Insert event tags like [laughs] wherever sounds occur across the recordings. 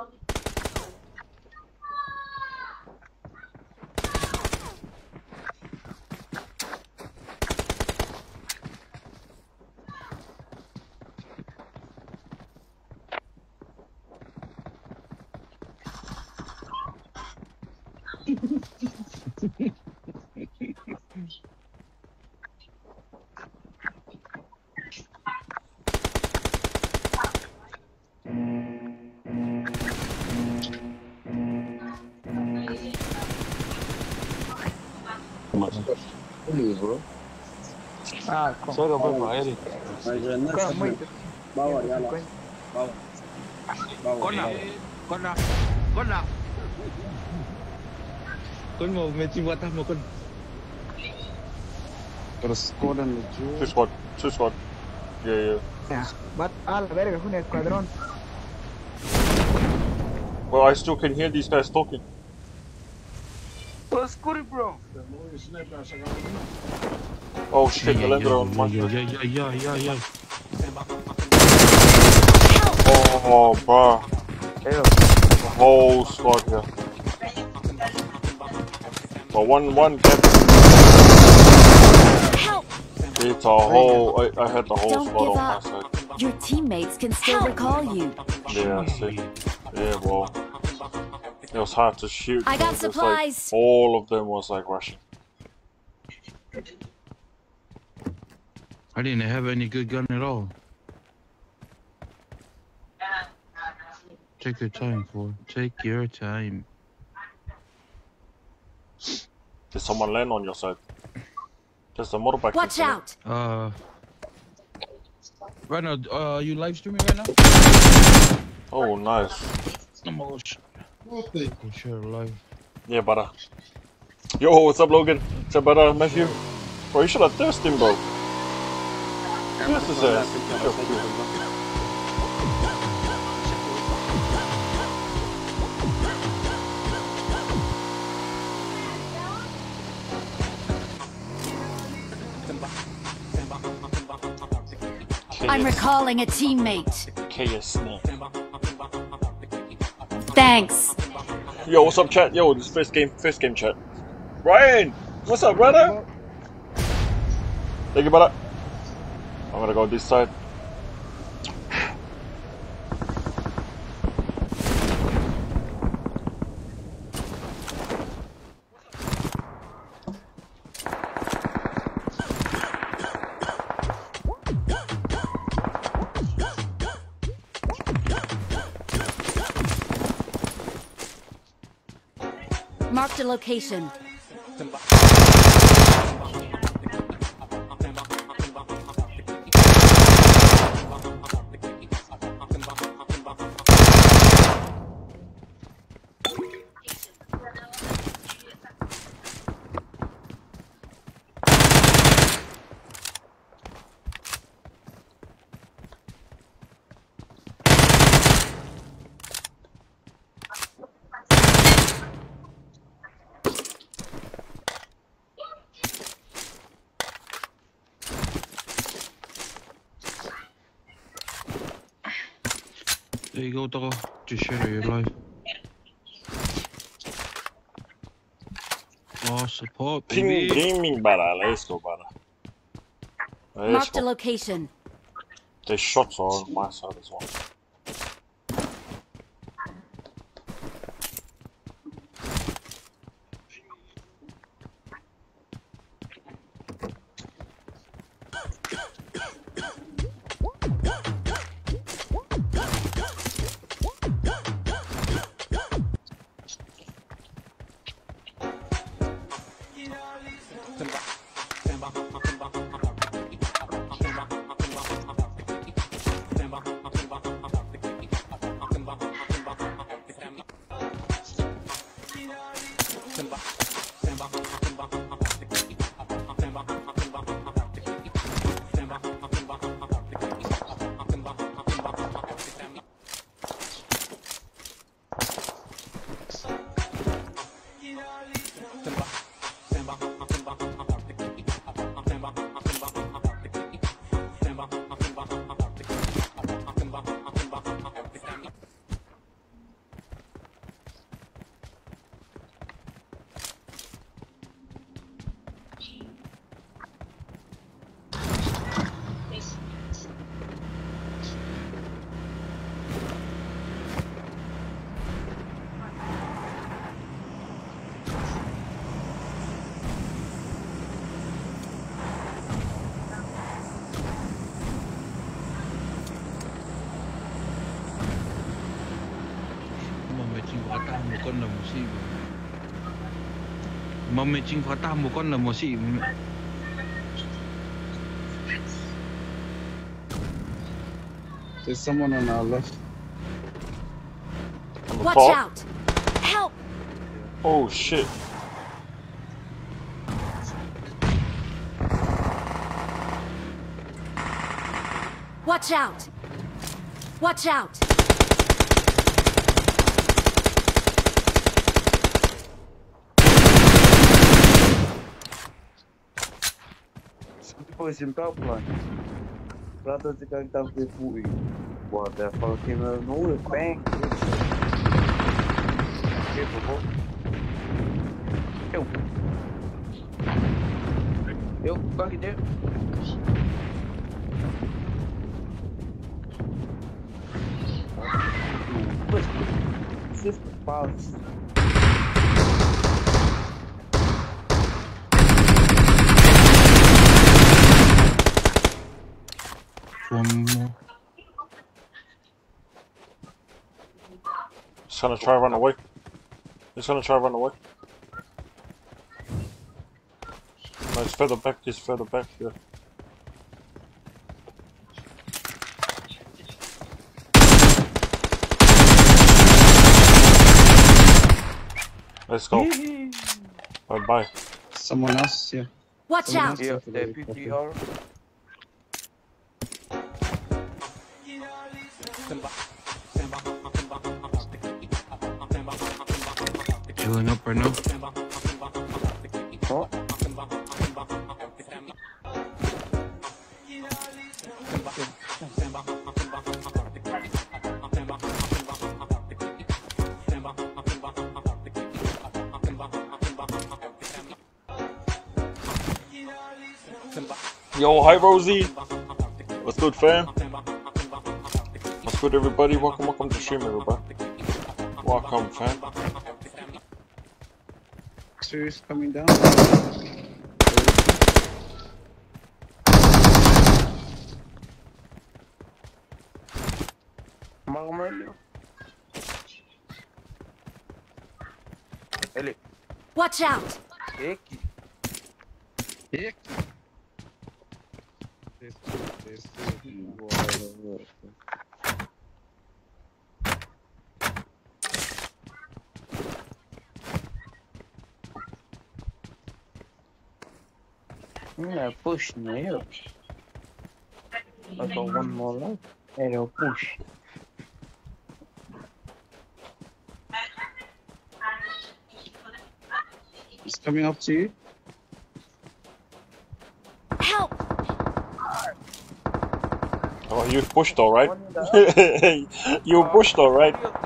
Um, Please, bro. Ah, com. Solo fue para él. Mas? Con mau meci buat apa? Terus dan lucu. Two squad. Two squad. Yeah, yeah. Ya. Bat, ah, verga, es un escuadrón. Well, I still can hear these guys talking. Oscuro, bro. Oh shit, the lender on my Yeah, yeah, yeah, yeah, yeah, yeah. Oh, bro. The whole squad here. But one, one get. Help! It's a whole. I, I had the whole Don't squad give on my up. side. Your teammates can still recall you. Yeah, I see. Yeah, well. It was hard to shoot. I got because it's like supplies. all of them was like rushing. I didn't have any good gun at all. Take your time, for Take your time. Did someone land on your side? There's a motorbike. Watch incident. out! Uh, right now, uh, you live streaming right now? Oh, nice. I'm all sh- Go share live. Yeah, brother. Yo, what's up, Logan? What's up, brother? Matthew? Bro, you should have thirsted him, bro. This is a. I'm recalling a teammate. KS Snake. Thanks. Yo, what's up, chat? Yo, this is first game, first game chat. Ryan, what's up, brother? Thank you, brother. I'm gonna go this side. Marked a location. There you go, Doggo. Just share your live. Oh, support, Ping baby. gaming, brother. Let's go, brother. Let's Marked a go. location. The shots are on my side as well. Mameching fatah mo kon na mo si. There's someone on our left. On the Watch top. out! Help! Oh shit. Watch out! Watch out! Some people is in pipeline. Brother, the guy down with Woody. What the fuck came out of nowhere? Bang! Capable. Yo. Yo, back it there. Fifty pounds. One He's gonna try to run away. He's gonna try to run away. No, he's further back, he's further back, yeah. Let's go. Bye bye. Someone else, yeah. Watch Someone out! else Yeah, Chilling up right now. Yo, hi Rosie. What's good, fam? What's good, everybody? Welcome, welcome to stream, everybody. Welcome, fam. Serious coming down. Marmelio. Ele, Watch out! Eki. Yeah, push now. I got one more left. There you push. He's coming up to you. Help! Oh, you pushed alright. One in the [laughs] you pushed alright. Three.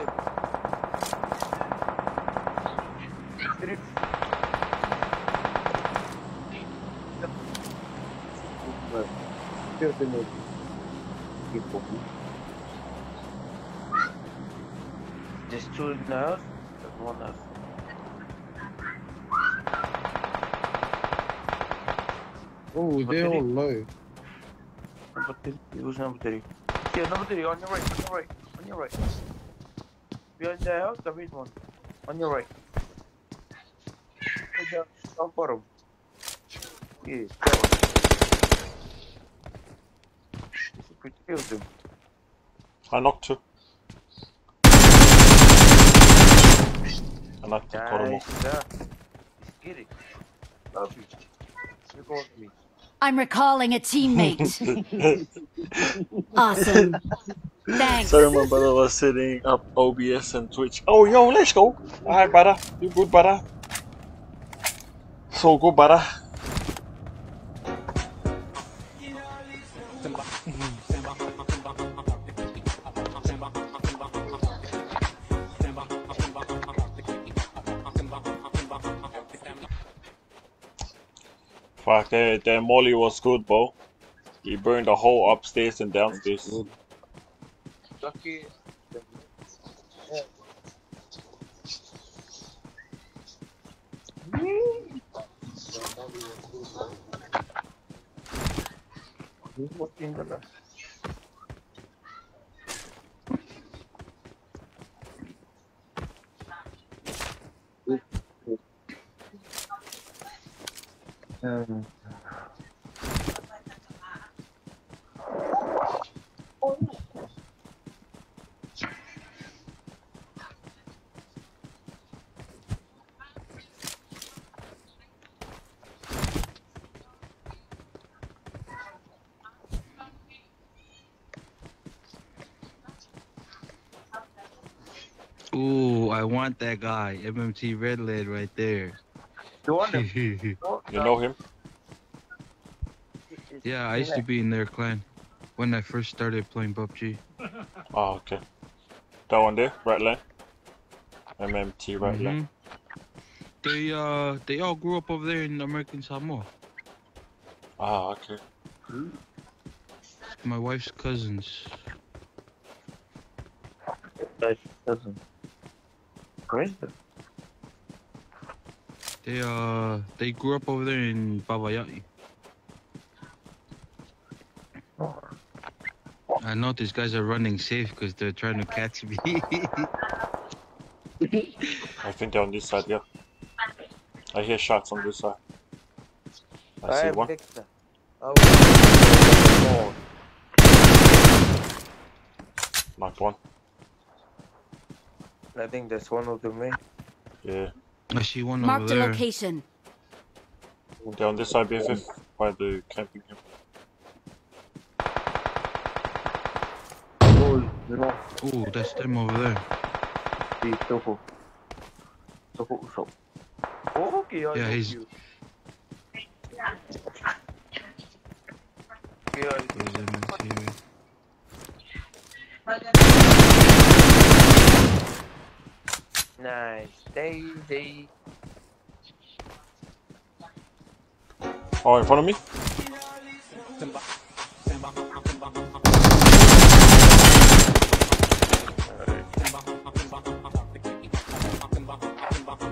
Still the need. People. Just two in the house, and one house. Oh, they're all low. Number three. Who's number three? Yeah, number three. On your right. On your right. On your right. Behind the house, the red one. On your right. On the on bottom. Yes, that one. This is pretty kill them. I knocked two. I knocked the Kodomo. Nice. Yeah. Get it. Love you. You got uh, me. I'm recalling a teammate. [laughs] awesome. Thanks. Sorry, my brother was setting up OBS and Twitch. Oh, yo, let's go. Alright, brother. You good, brother? So good, brother. The, then molly was good, bro. He burned the whole upstairs and downstairs. Lucky. Um. Want that guy. MMT Red Lid right there. you want him? yeah, [laughs] You know him? it's- it's I used to be in their clan when I first started playing PUBG. Oh, okay. That one there, right lane. MMT right lane. Mhm. They uh they all grew up over there in American Samoa. Ah, okay. My wife's cousins. That doesn't. Where is it? They uh they grew up over there in Babayai. Oh, I know these guys are running safe because they're trying to catch me. I think they're on this side, yeah. I hear shots on this side. I I see one. Dexter. I will- Knocked one. I think that's one of the main. Yeah. I see one over Marked there. location. They're on this side, BFF, by the camping camp. Oh, you know, Ooh, that's them over there. the Toko. Toko Usopp. Oh, okay, I Yeah, he's- you. Okay, I There's MMT. Nice. Daisy. Oh, in front of me?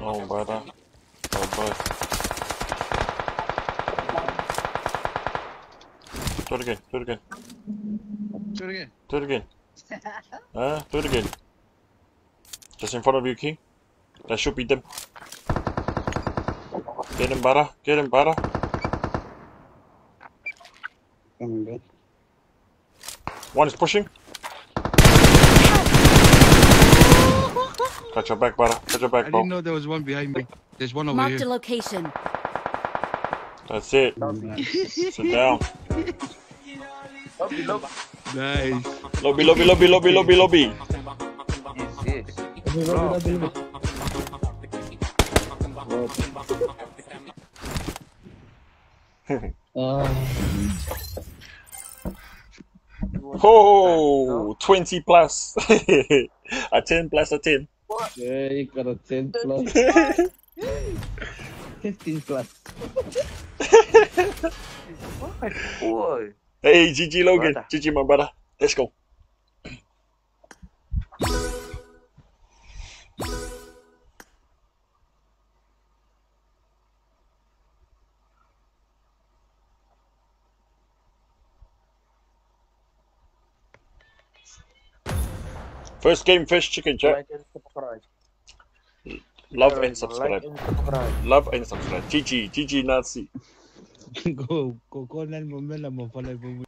Oh, brother. Oh, boy. Do it again. Do it again. Do it again. Do it again. [laughs] Ah, do it again. Just in front of you, King. That should be them. Get him, brother. Get him, brother. One is pushing. Catch your back, brother. Catch your I back, bro. I didn't know there was one behind me. There's one over Marked a here. location. That's it. Sit down. Lobby, lobby. Nice. Lobby, lobby, lobby, lobby, lobby, lobby. Yes, yes. Ah, [laughs] Oh, 20 plus. [laughs] a 10 plus a 10. yeah, you got a 10 plus. [laughs] 15 plus. What? Boy. Hey, GG Logan. Brother. GG, my brother. Let's go. First game, fish chicken chat. Like and subscribe. Love and Like subscribe. and subscribe. Love and subscribe. GG, GG Nazi. [laughs] Go, go, go, nan mo mela mo pala mo.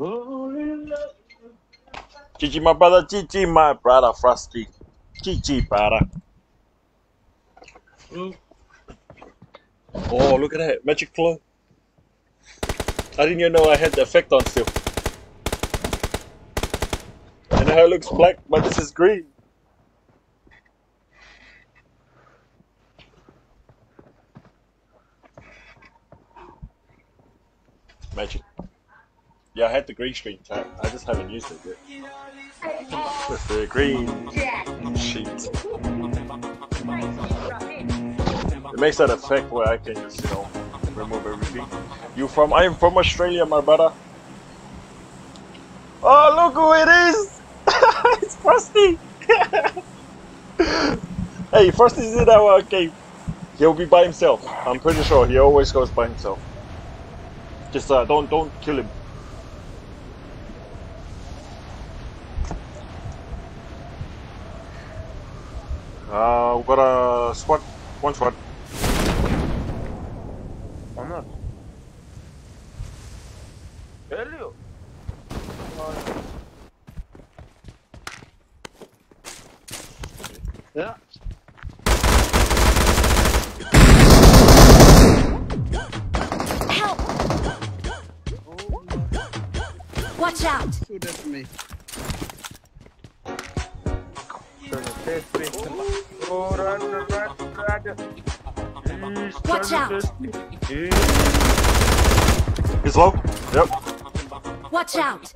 GG, my brother. GG, my brother. Frosty. GG, brother. Oh, look at that. Magic flow. I didn't even know I had the effect on still. And how it looks black, but this is green. Magic. Yeah, I had the green screen tab. I just haven't used it yet. With the green sheet. It makes that effect where I can just, you know, remove everything. You from? I am from Australia, my brother. Oh, look who it is! [laughs] it's Frosty! [laughs] hey, Frosty's in our game. He'll be by himself. I'm pretty sure he always goes by himself. Just uh, don't don't kill him. Uh, we got a squad, one squad. On us. Helio. Yeah. Help! Watch out! Who did to me? Test. He's low. Yep. Watch out!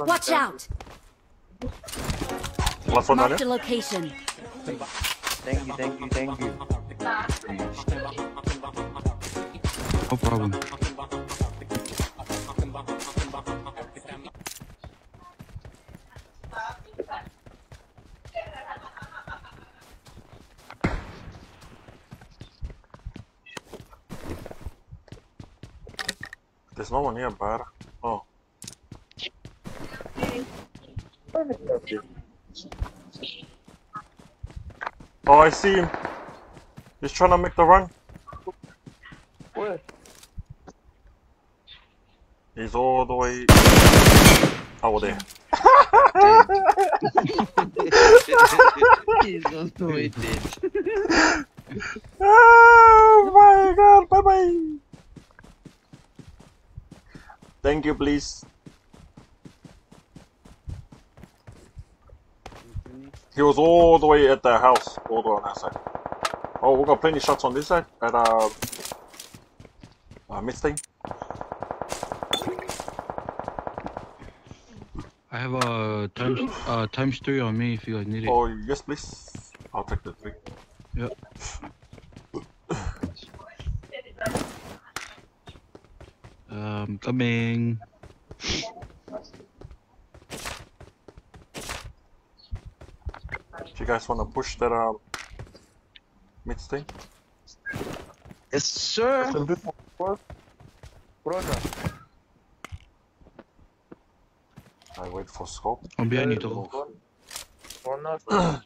Watch out! Last one down Marked a here. location. Thank you, thank you, thank you. No problem. There's no one here, but oh, oh, I see him. He's trying to make the run. Where? He's all the way over there. [laughs] He's on the way dead. [laughs] oh my god, bye bye. Thank you, please. He was all the way at the house, all the way on that side. Oh, we got plenty shots on this side at uh, uh mid thing. I have a times uh times three on me if you guys need it. Oh yes, please. I'll take the three. Yep. [laughs] Um, coming. Do you guys want to push that um mid thing? Yes, sir. Some bit more. Brother. I wait for scope. I'm behind you, There Toho. is one. One not [clears throat]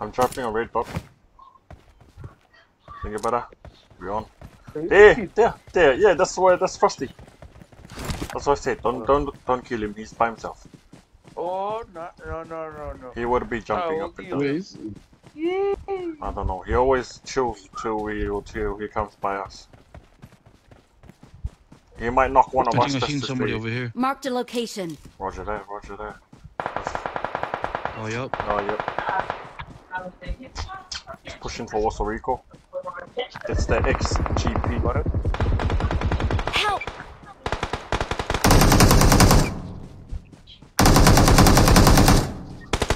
I'm dropping a red dot. Think you better. We on. Thing. There, there, there. Yeah, that's why. That's Frosty. That's what I said. Don't, don't, don't kill him. He's by himself. Oh, no, no, no, no, no. He would be jumping Oh, up and okay. down. Where is he? I don't know. He always chills till we till he comes by us. He might knock one of I us. think I just seen somebody over here. Marked a location. Roger that. Roger that. Oh, yep. Oh yep. Pushing for Warsaw Rico. It's the XGP. Got it? Help!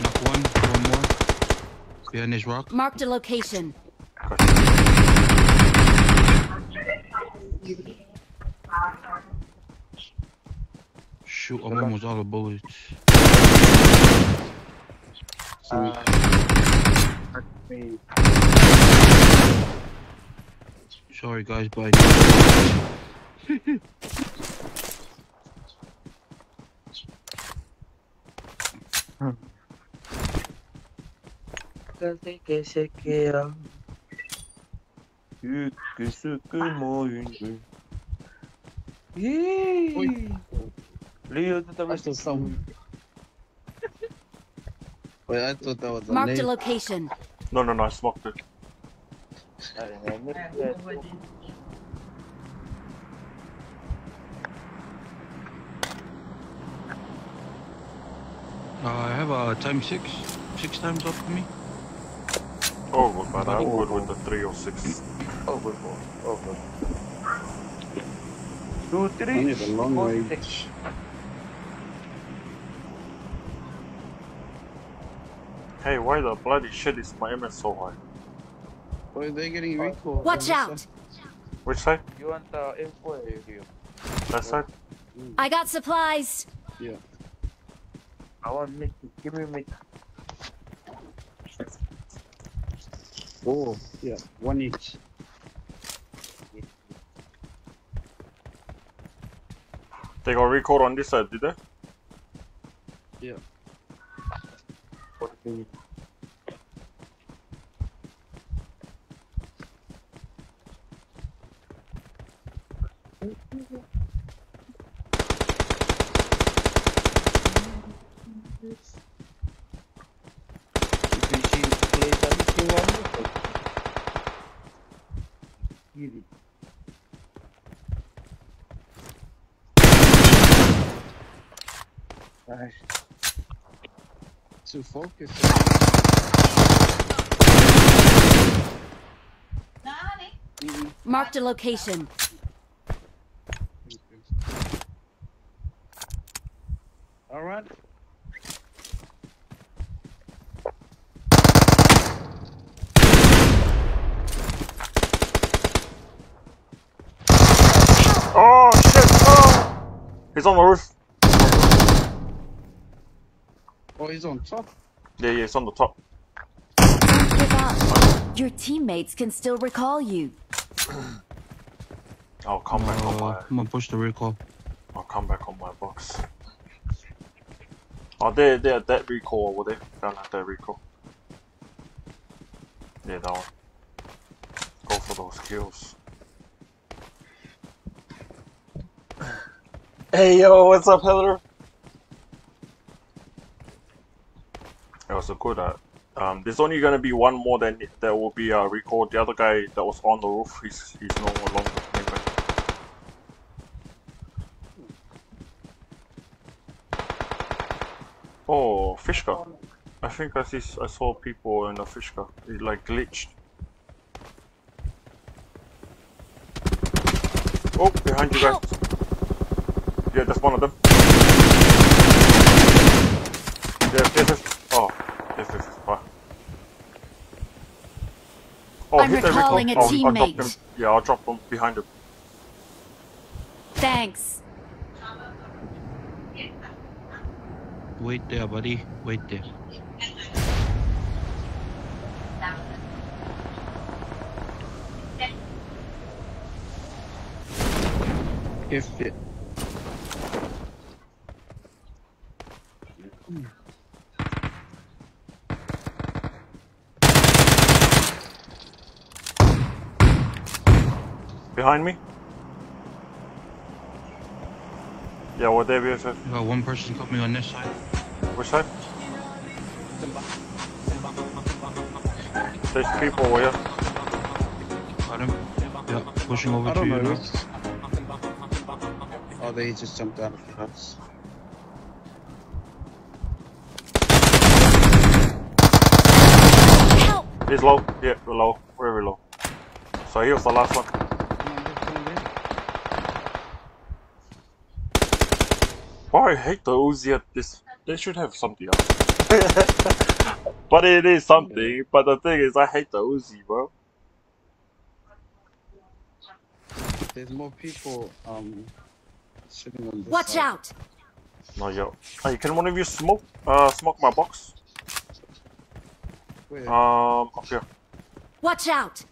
Knock one, one more. Behind this rock. Marked a location. Shoot, I'm almost out of bullets. Uh, me. Sorry, guys, bye. Cante que se queda. Y que se quemó en mí. Yee. Leo, tú I también saw. Wait, I thought that was a Marked a name. location. No, no, no. I smoked it. Dale, dale, mira, mira. Uh, I have a time six. Six times up for me. Oh, good, but I'm good with the three or six. Oh, good boy. Oh, good. Two, I three. need a long four, range. six. Hey, why the bloody shit is my MS so high? Why are they getting recall? Watch out! Which side? You want uh, M4 here? That side? I got supplies. Yeah. I want meat. Give me meat. Oh, yeah. One each. They got record on this side, did they? Yeah. What do you If you see play something on it, give it. Nice. To focus. Marked a location. All right. Oh shit! Oh! He's on the roof. Oh, he's on top. Yeah, yeah, it's on the top. Don't give up. Your teammates can still recall you. [clears throat] I'll come back on Uh, my. I'm gonna push the recall. I'll come back on my box. Oh, there, there, that recall over there. Down at that recall. Yeah, that one. Go for those kills. Hey yo, what's up, Heather? It a good. Uh, um, there's only gonna be one more than that will be uh, recalled. The other guy that was on the roof, he's he's no longer. Anyway. Oh, Fishka. I think I see. I saw people in a Fishka. It like glitched. Oh, behind you guys. Yeah, that's one of them. Yes, yes, yes. Oh, yes, yes, yes. Ah. Oh, I'm hit that recall. recalling a Oh, I'll teammate. Yeah, I'll drop him behind him. Thanks. Wait there, buddy. Wait there. If it. Behind me. Yeah, what there is. We got one person coming on this side. Which side? There's people over here. Got him. Yeah, pushing over I to don't you know. now. Oh, they just jumped out of the house. Help! He's low. Yeah, we're low. Very low. So he was the last one. Come on, let's go in. Why I hate the Uzi at this. They should have something else. [laughs] but it is something. But the thing is, I hate the Uzi, bro. There's more people um sitting on this Watch side. out! No, yo. Hey, can one of you smoke? Uh, smoke my box. Where? Um, up here. Watch out!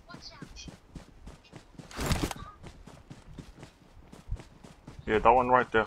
Yeah, that one right there.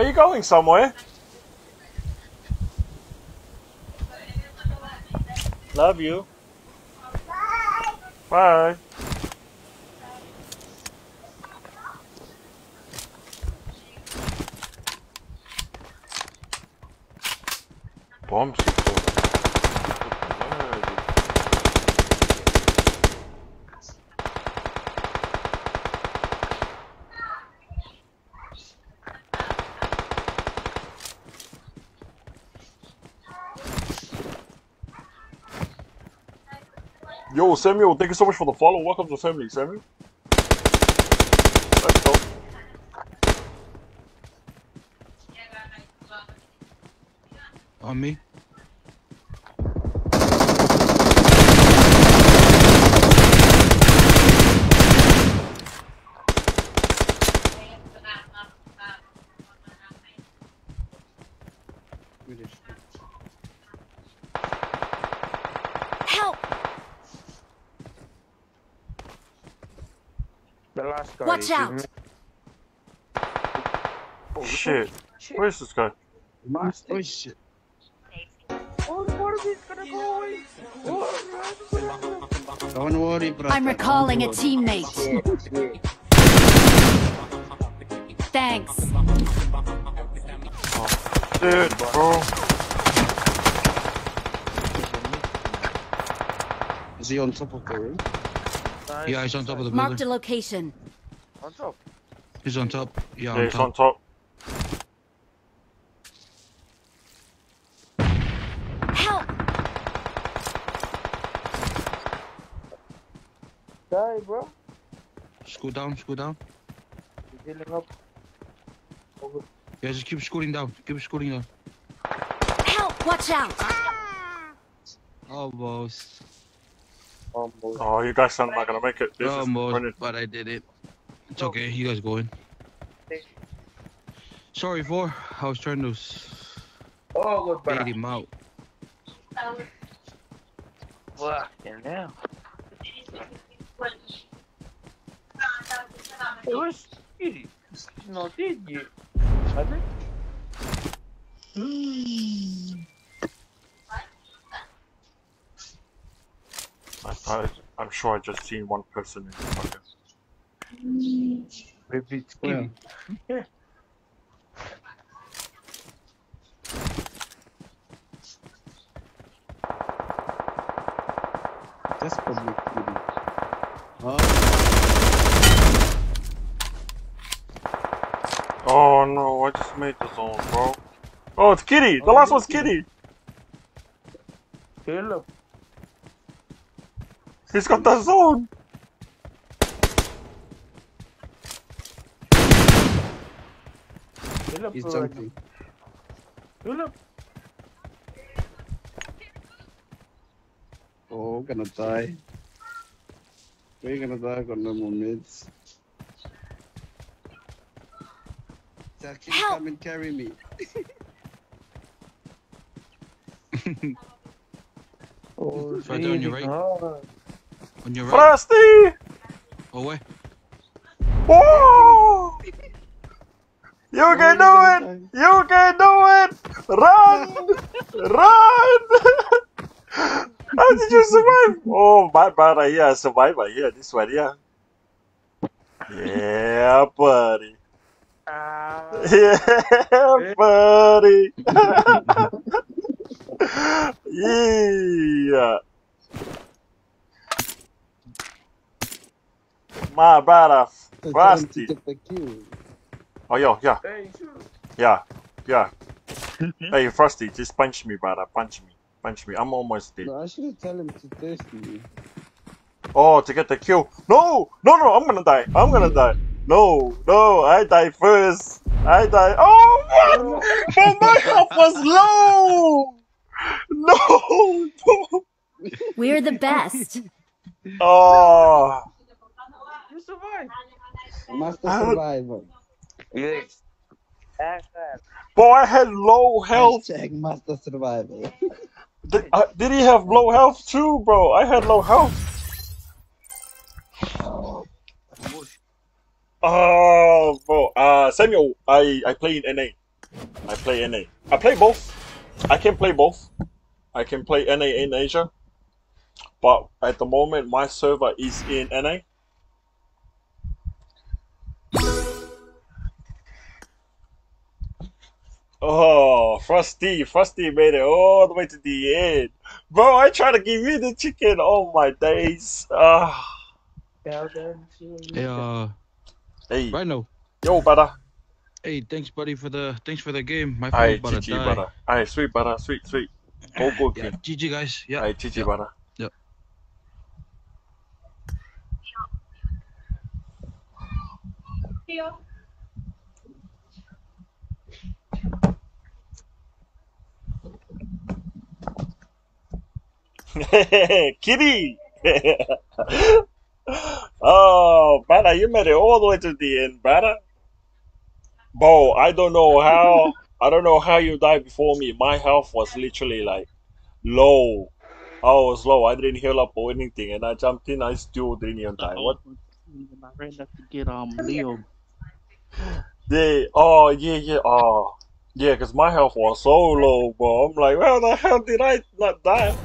Are you going somewhere? Love you. Bye. Bombs. Yo, Samuel, thank you so much for the follow. Welcome to the family, Samuel. Let's go. On me. British. Help! The last guy. Watch out. Oh, Shit. shit. Where's this guy? Master. Oh shit. Oh, the water gonna go away. Oh, Don't worry, brother. I'm recalling a teammate. Thanks. Oh, shit, bro. Is he on top of the room? Yeah, he's on top of the Marked a location. On top. He's on top. Yeah, Yeah, on he's on top. top. Help! Die, bro. Scoot down, scoot down. He's healing up. Oh, Yeah, just keep scooting down. Keep scooting down. Help! Watch out! Oh, almost. almost. Oh, oh, you guys are not gonna make it. This Almost, oh, running. but I did it. It's okay. You guys go in. Sorry for. I was trying to s- Oh, good, bait him out. Fucking hell. It was easy. No, did you? I think. I, I, I'm sure I just seen one person in the fucking. Maybe it's Where? Yeah. That's public kidding. Oh, Oh no, I just made the zone, bro. Oh, it's Kitty. The Oh, last one's. Kitty. Heal up. He's got the zone. Heal up. He's jumping. Heal up. Oh, gonna die. We're gonna die, got no more mids. Tell Kitty Help! come and carry me. [laughs] Oh, It's right there on your right. hard. On your right. Frosty. Oh, wait. Whoa! You can do it! You can do it! Run! [laughs] Run! How did you survive? Oh, my brother here survived right here. This one yeah. Yeah, buddy. Ah, Yeah, buddy. [laughs] yeah. My brother, Tell him Frosty. Oh, yo, yeah, hey, shoot. yeah, yeah. [laughs] hey, Frosty, just punch me, brother. Punch me. Punch me. I'm almost dead. No, I should tell him to test me. Oh, to get the kill. No, no, no, I'm gonna die. I'm gonna die. No, no, I die first. I die. Oh, what? But [laughs] my health was low. No, no. We're the best. Oh, You survived. Master I don't- Survivor. That. boy, I had low health. Hashtag Master Survivor. Did, uh, did he have low health too, bro? I had low health. Oh, bro. Uh, Samuel, I I play in NA. I play NA. I play both. I can play both. I can play NA in Asia, but at the moment my server is in NA. Oh, Frosty, Frosty made it all the way to the end. Bro, I try to give you the chicken. all my days. Ah. Uh. Hey, uh, hey. Right now. Yo, brother. Hey, thanks, buddy, for the thanks for the game. My phone about GG, to die. brother. Aye, sweet, brother. Sweet, sweet. Go, go, yeah, game. GG, guys. Yeah. Aye, GG, yeah. brother. Yeah. Yeah. [laughs] Kitty! [laughs] oh, brother, you made it all the way to the end, brother. Bo, I don't know how. I don't know how you died before me. My health was literally like low. I was low. I didn't heal up or anything, and I jumped in. I still didn't even die. What? I ran up to get um Leo. Yeah. Oh, yeah, yeah. Oh, yeah. Cause my health was so low, bro. I'm like, how the hell did I not die?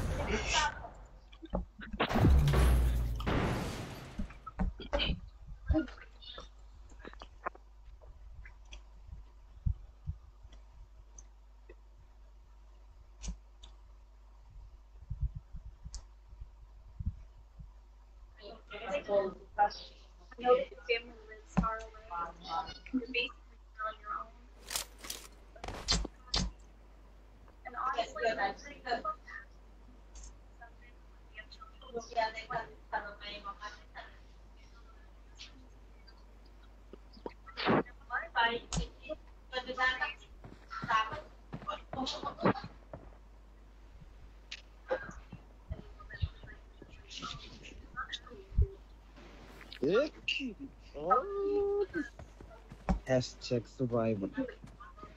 Hashtag survival.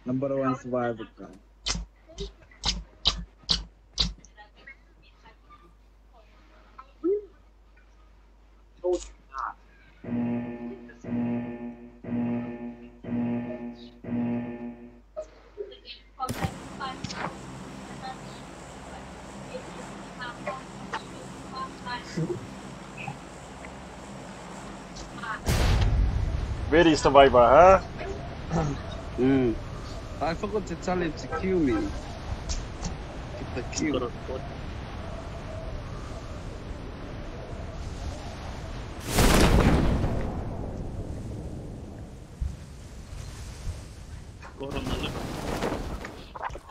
Number one survival guy. Very survivor, huh? Mm. I forgot to tell him to kill me. Get the kill.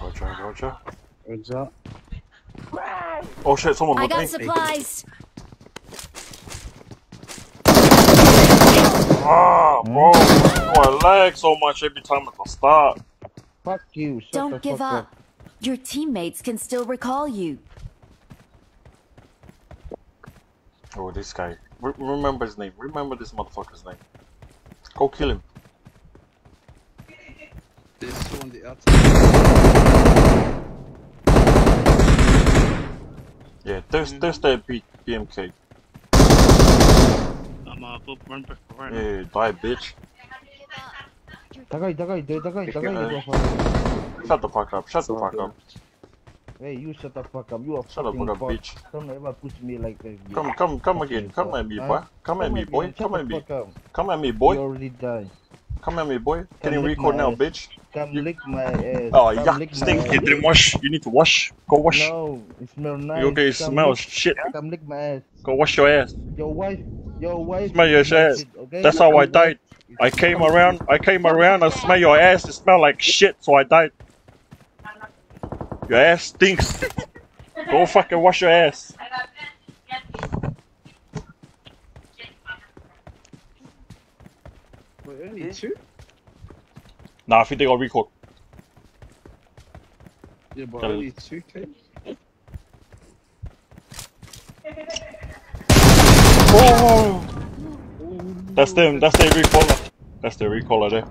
Roger, Roger. What's up? Oh shit, someone I got me. supplies. Ah, bro. Oh, I lag so much every time at the start. Fuck you. Shut Don't give fuck up. Your teammates can still recall you. Oh, this guy. Re- remember his name. Remember this motherfucker's name. Go kill him. There's two on the outside. Yeah, there's there's that B- BMK. I'm uh, run bitch. You go for- Shut the fuck up. Shut the fuck up. Hey, you shut the fuck up. You a Shut the fucking fuck up, fuck. bitch. Don't ever push me like that. you Come, come, come again. Come at me, boy. Come at me, boy. Come at me. fuck up. Come at me, You boy. already died. Come at me, boy. Come Getting lick record now, ass. bitch. Come lick my ass. Oh, Come yuck. my Stink. ass. You didn't wash. You need to wash. Go wash. No, it smells nice. You okay? It smells shit. Come lick my ass. Go wash your ass. Your wife, your wife. Smell your is ass. okay? That's how Your I wife died. I came around. I came around. I smell your ass. It smelled like shit, so I died. Your ass stinks. Go fucking wash your ass. Wait, only two? Nah, I think they got record. Yeah, but only two came? [laughs] Oh! That's them. That's their recaller. That's their recaller there.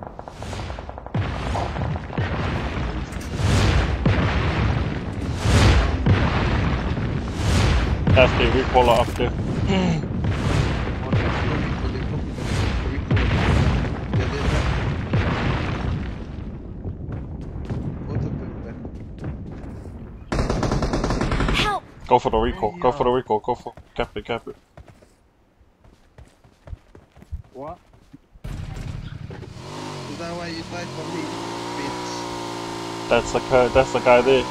That's their recaller up there. Help! Go for the recall. Go for the recall. Go for cap it. Cap it. What? Is that why you died for me, bitch? That's the guy. That's the guy there.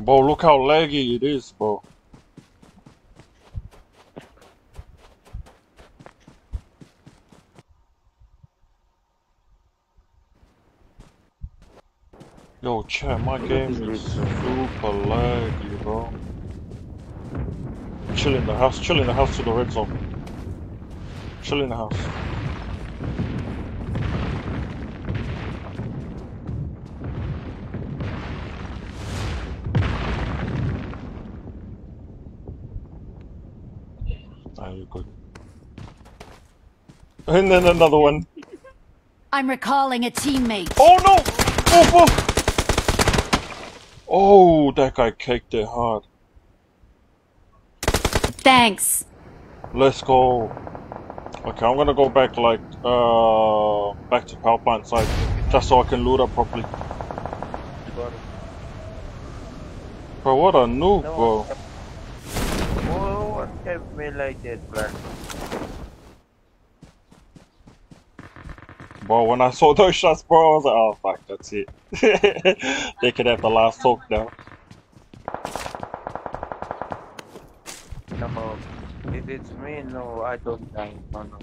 Bro, look how laggy it is, bro. Yo, chat, my game is super laggy, bro. Chill in the house, chill in the house to the red zone. Chill in the house. Ah, you're good. And then another one. I'm recalling a teammate. Oh no! Oh, oh! Oh, that guy caked it hard. Thanks. Let's go. Okay, I'm gonna go back like uh back to power plant side just so I can loot up properly. Bro, what a noob, bro. Oh, what kept me like that, bro? Bro, when I saw those shots, bro, I was like, oh fuck, that's it. [laughs] they could have the last talk now. No, if it's me, no, I don't die. No, no.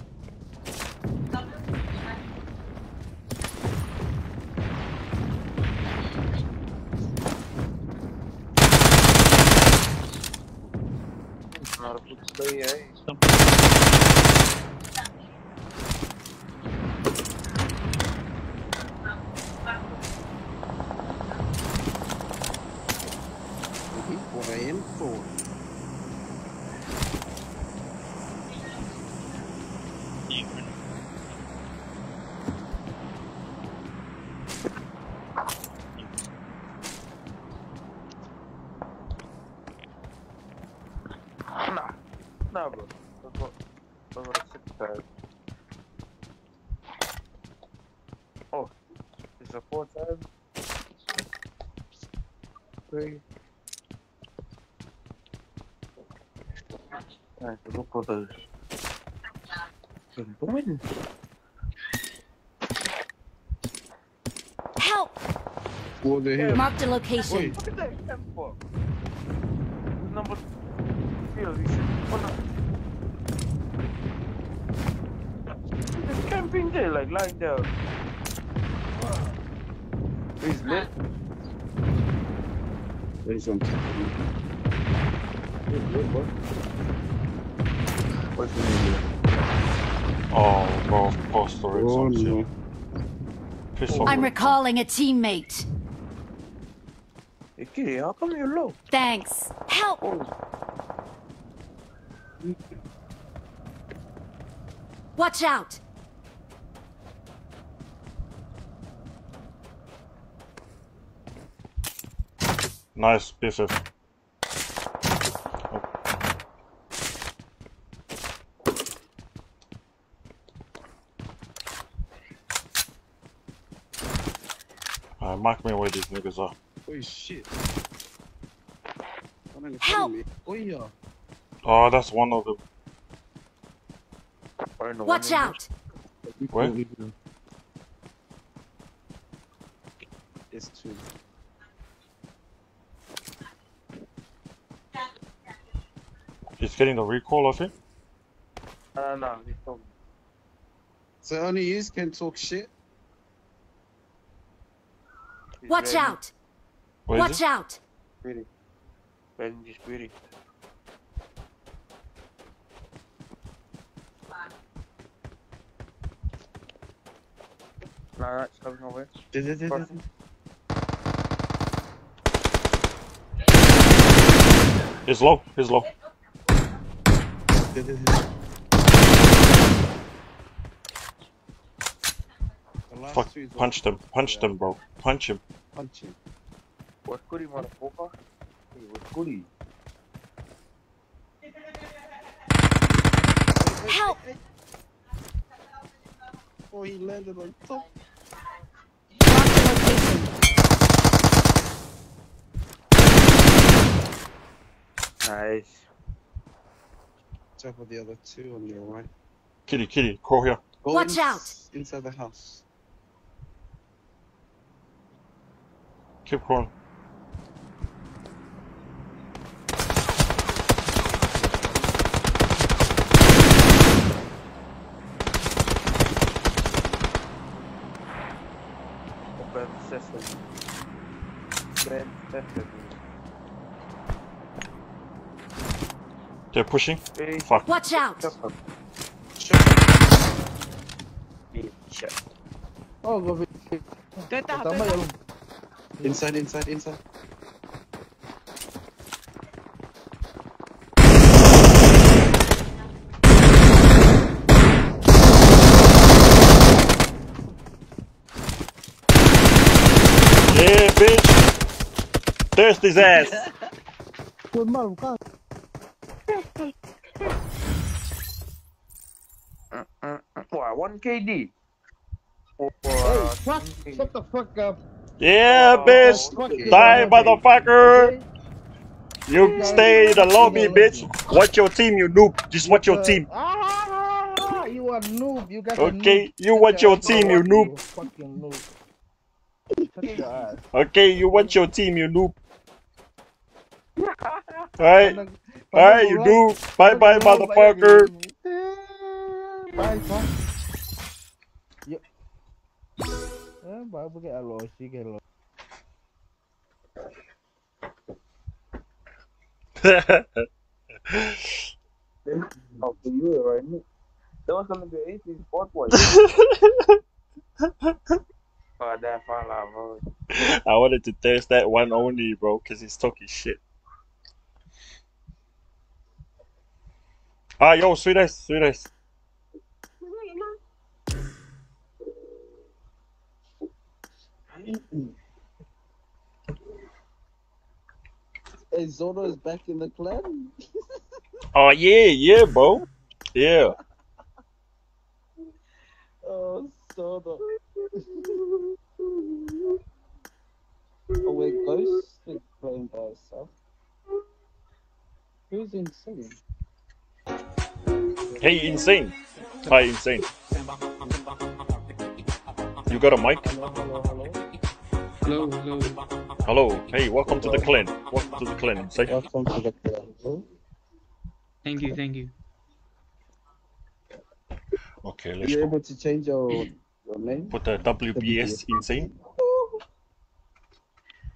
Not a good player, eh? I am for. Nah, nah, bro. That's what, that's what I said, guys. Oh, it's a four time. Three. Alright, look for those. Can win. Help! What the hell? Marked a location. Wait. Look at that tempo. Number three, oh no. He's camping there, like lying down. He's lit. There's on top of me. What's the name? Oh, bro, of course the red Oh zone's no. Piss oh. off. I'm recalling a teammate. Hey, how come you're low? Thanks. Help! Oh, Watch out! Nice, BFF. Mark me where these niggas are. Oh shit. One in the Help. front of me. Oh yeah. Oh, that's one of them. Watch one out! Where? It's two. He's getting the recall, of think. these- Uh, no, he's talking. So only you can talk shit. He's Watch ready. out! Where is Watch he? out! Spirit. Bend the spirit. Nah, that's coming away. He's low, it's low. The last Fuck, two punch them, punch them, bro. Punch him. Punch him. What's goody, motherfucker? Hey, what's goody? Help! Oh, he landed on top. Marked a location. Nice. Top of the other two on your right. Kitty, kitty, crawl here. Go Watch ins- out. Inside the house. Keep crawling. Open sesame. Ben, that's. They're pushing. Hey, Fuck. Watch out! shut up. Shut up. Bitch, shut Oh, go fit. Teta, Tama yung Inside, inside, inside. Yeah, bitch. Thirst his ass. Good man, ka. Uh, uh, uh, 1 KD. Oh, Hey, uh, fuck! Shut the fuck up. Yeah, bitch. Die, motherfucker. You stay in the lobby, bitch. Watch your team, you noob. Just watch your team. Ah, you are noob. You got a Okay, you watch your team, you noob. You fucking noob. Shut your ass. Okay, you watch your team, you noob. [laughs] Alright, Pag- pag alright, you nag-vlog- noob. Bye bye, pag nag-vlog, motherfucker. Bye, fuck. Yo. Eh, bago kay Alo, sige lo. oh, for you, right? That was gonna be 18 fourth one. [laughs] oh, that fall bro. I wanted to test that one only, bro, because he's talking shit. Ah, yo, sweet ass, sweet ass. Hey, Zono is back in the clan. [laughs] Oh, yeah, yeah, bro. Yeah. [laughs] Oh, Zono. oh, wait, Ghost is playing by herself. Who's insane? Hey, insane. Hi, insane. You got a mic? Hello, hello, hello. Hello, hello. Hello. Hey, welcome to the clan. Welcome to the clan, insane. Welcome to the clan. Thank you, thank you. Okay, let's You go. able to change your, your name? Put the WBS insane.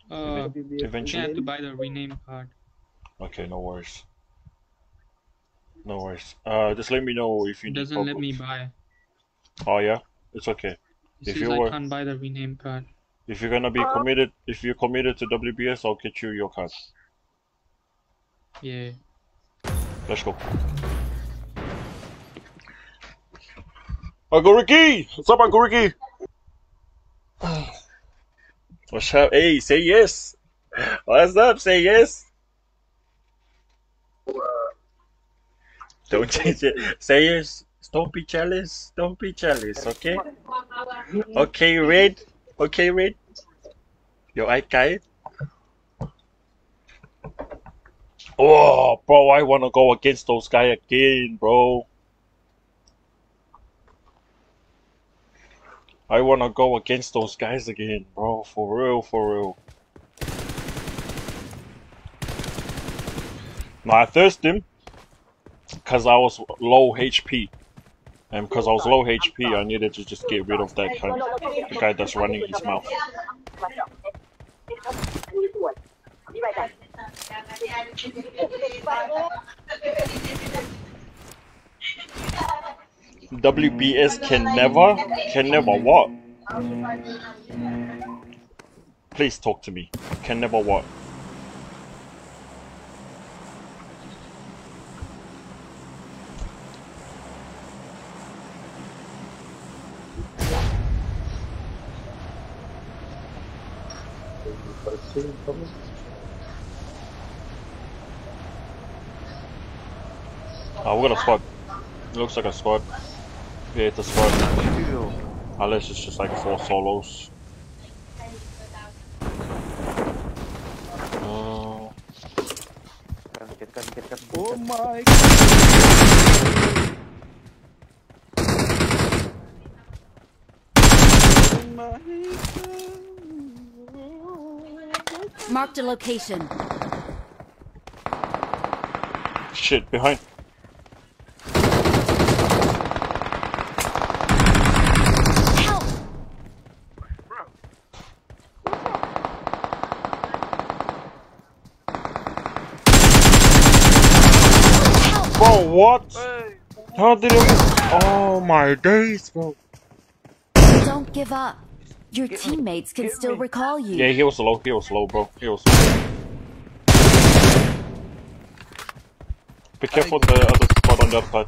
Uh, WBS you Eventually. have to buy the rename card. Okay, no worries. No worries. Uh, just let me know if you It need doesn't let me buy. Oh yeah, it's okay. It If says you I were- can't buy the rename card. If you're gonna be uh-huh. committed, if you're committed to WBS, I'll get you your card. Yeah. Let's go. Uncle Ricky! What's up, Uncle Ricky? [sighs] What's up? Hey, say yes! What's up? Say yes! Don't change it. Say yes. Don't be jealous. Don't be jealous, okay? Okay, Red. Okay, Red. Yo, I guy. Oh, bro, I wanna go against those guys again, bro. I wanna go against those guys again, bro. For real, for real. No, I thirsted him because I was low HP. And because I was low HP, I needed to just get rid of that cunt, the guy that's running his mouth. WBS can never, can never what? Please talk to me. Can never what? We got a squad. It looks like a squad. Yeah, it's a squad. Unless it's just like four solos. Oh, Get, get, get, get, Oh my god! Marked a location. shit, behind. Help! Bro, what? Hey, How did it? Oh my days, bro. Don't give up. Your Get me. teammates can Get still me. recall you. Yeah, he was low. He was low, bro. He was. slow. Be careful the other spot on that side.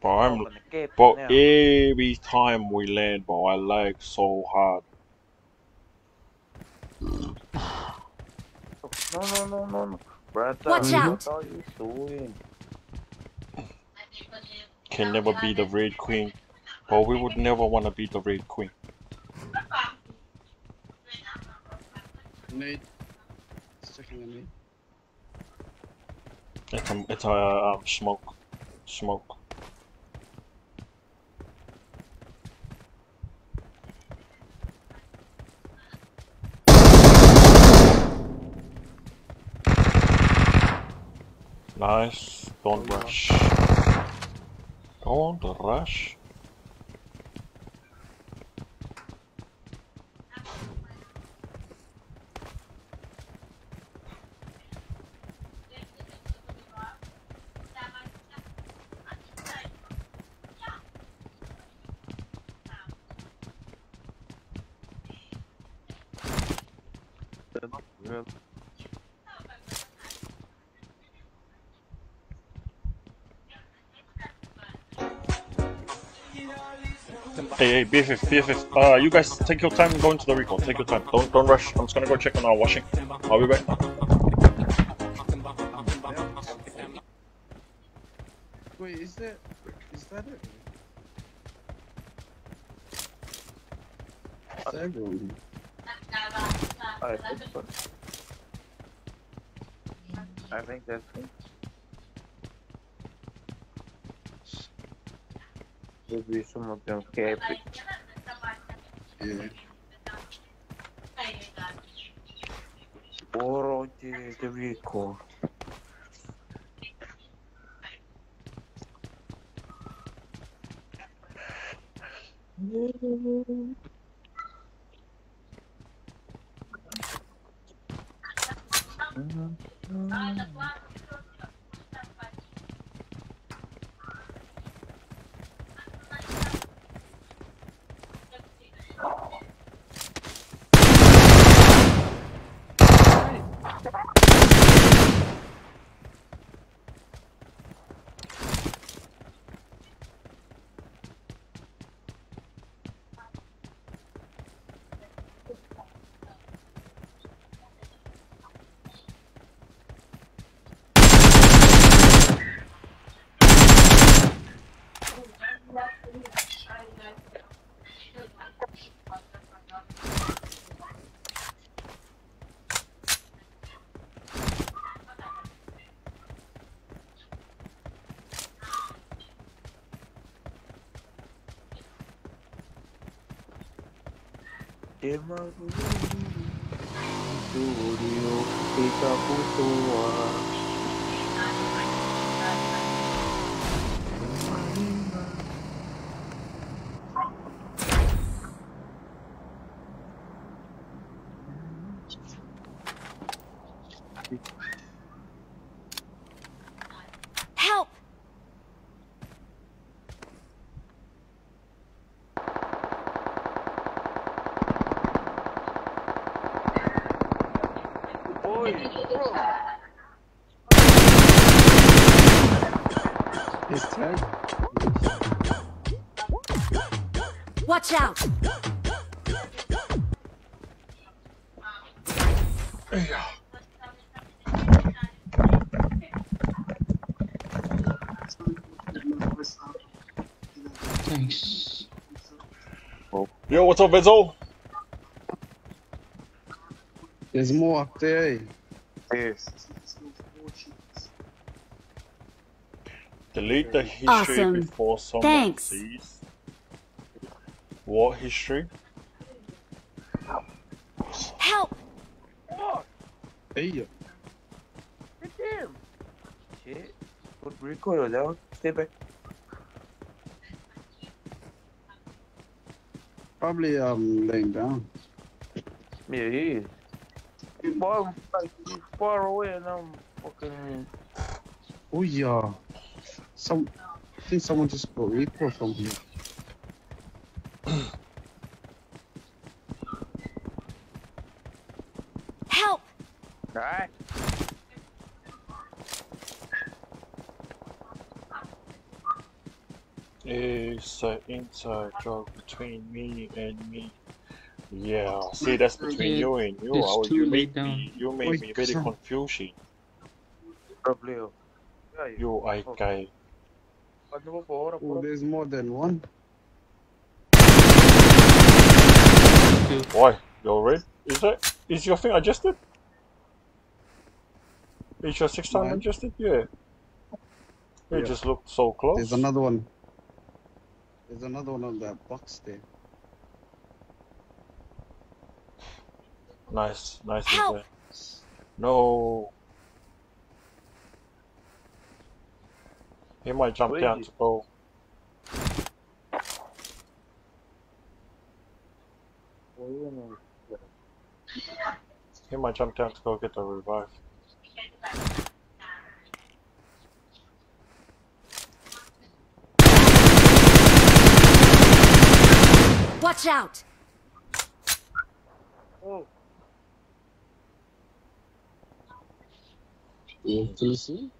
Bro, I'm. open Bro, every time we land, bro, I lag so hard. No, no, no, no, no. Brother, Watch out. What are you doing? Can never be the Red Queen. But we would never want to be the Red Queen. Nate. Just checking on me. It's a, it's a um, smoke. Smoke. Nice. Don't rush. Don't rush. Real. Hey, hey, BFF, BFF. Uh, you guys take your time going to the recall. Take your time. Don't don't rush. I'm just gonna go check on our washing. I'll be back. Wait, is that is that it? Is that everyone? I think so. I think that's it. tudo isso manter um cap. E... Oro te, te dico. Emma Studio, Pica Putoa. Bro. It's tag. Watch out! Thanks. Yo, what's up, Benzo? There's more up there. Eh? Yes. Delete the history Awesome. before someone Thanks. sees. What history? Help! Hey, Damn. Shit. Put recoil down. Stay back. probably um laying down. Yeah, he is. Boy, I'm like, he's far away and I'm fucking. Oh yeah. Some. I think someone just got repro from here. Help! Alright. It's an inside joke between me and me. Yeah, see, that's between you and you. it's Oh, too you late make me, you made Oi, me very come. confusing. Problema. You, I guy. Quando eu vou fora, Oh, there's more than one. Why? You're red? Is that? Is your thing adjusted? Is your six time adjusted? Yeah. It Yeah. just looked so close. There's another one. There's another one on that box there. Nice, nice. Help! No. He might jump Where down to go. He might jump down to go get the revive. Watch out! Oh, You to see?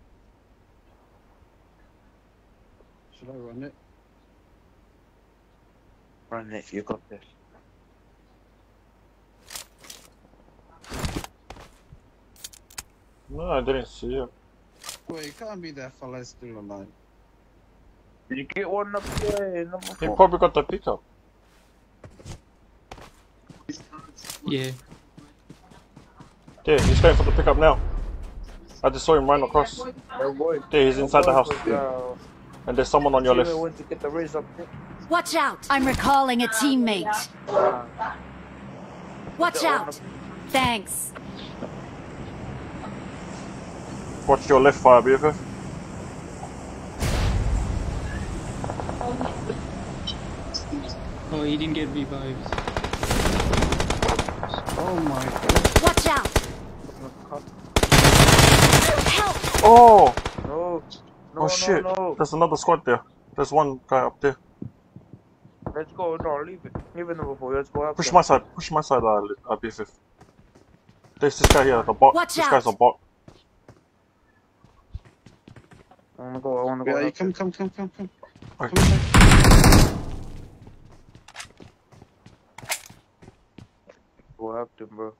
Should I run it? run it, you got this. No, I didn't see him. Wait, it can't be that fella is still alive. Did you get one up there? Number He four. probably got the pickup. Yeah. Yeah, he's going for the pickup now. I just saw him run across. Oh boy. Yeah, he's inside the house. And there's someone on your teammate left. went to get the raise up there. Watch out! I'm recalling a teammate. Uh, Watch out! Thanks. Watch your left fire, BFF. Oh, he didn't get revived. Oh my god. Watch out! Help! Oh! no. No, Oh shit! no. There's another squad there. There's one guy up there. Let's go. No, leave it. Leave it number four. Let's go up Push there. my side. Push my side, uh, uh, BFF. There's this guy here, the bot. Watch this guy's a bot. I wanna go. I wanna go. Yeah, you come, come, come, come, come. Okay. Come back. Go up there, bro.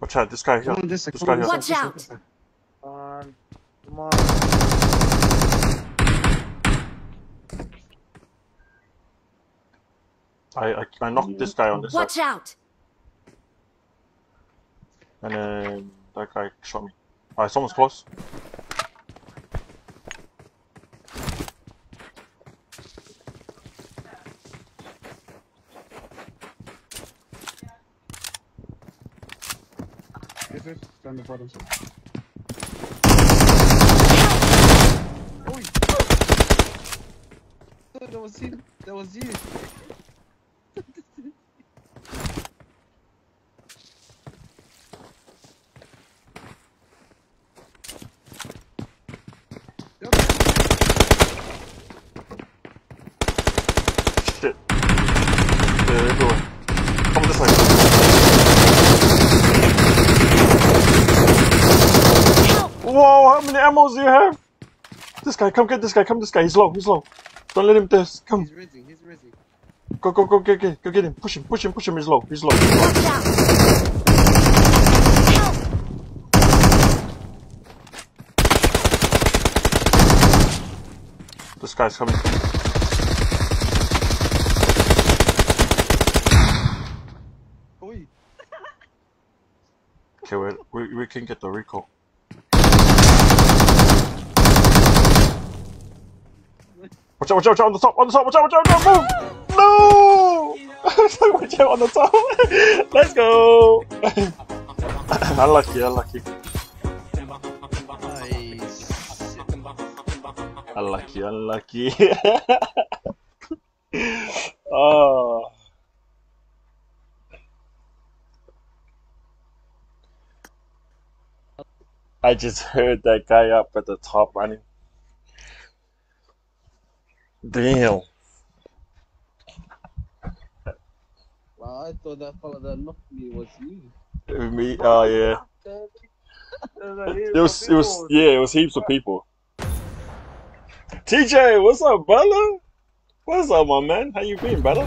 Watch out, this guy here. This side, This come on, guy here. Watch out. This side. On. Come on. I, I, I knocked this guy on this Watch side. out! And then that guy shot me. Alright, someone's close. This is down the bottom side. Oi! Oh, that was him. That was you. Shit. They're everywhere. Come this way. Whoa, how many ammos do you have? This guy, come get this guy, come this guy, he's low, he's low. Don't let him test. Come, He's raising, he's raising. go, go, go, get, get, go get him. Push him, push him, push him, he's low, he's low. Watch out! Help! This guy's coming. Oi! Okay, wait, we, we can get the recall. Watch out, watch out, watch out, on the top, on the top, watch out, watch out, watch out, move! No! [laughs] watch out on the top. [laughs] Let's go! [laughs] unlucky, unlucky. Nice. Unlucky, unlucky. oh. I just heard that guy up at the top running. Damn. Wow, I thought that fellow that knocked me was you. It was me. Oh yeah. It was. It was. Yeah. It was heaps of people. TJ, what's up, brother? What's up, my man? How you been, brother?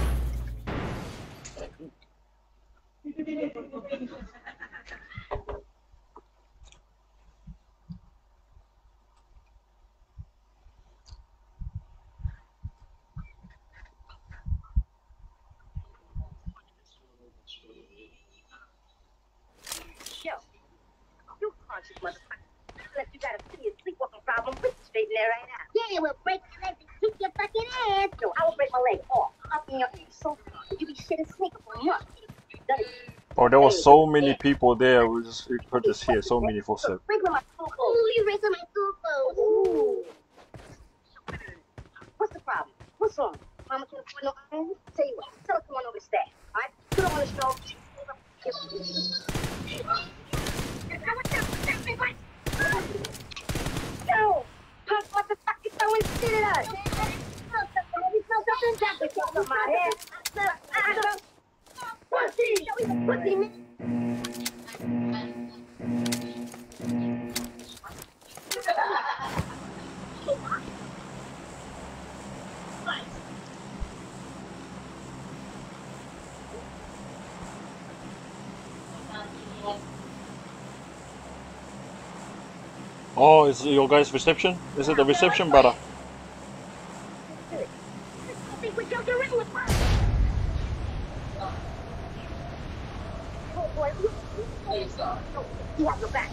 Yo, you conscious motherfucker. Unless you got a serious sleepwalking problem, put you straight in there right now. Yeah, we'll break your leg and kick your fucking ass. No, I will break my leg off. Up in your ass so hard. You be shitting snake for a month. Oh, there was so many people there. We just we could just hear so many footsteps. Wrinkle my foo Ooh, you wrinkle my foo Ooh. What's the problem? What's wrong? Mama can't afford no iron? Tell you what, tell her to come on over to staff. All right? Put her on the stove. Yo, punk, what the fuck you throwing shit at us? You smell Oh, is your guys' reception? Is it the reception, brother? I think we're joking around with her. Oh, boy. You have your back.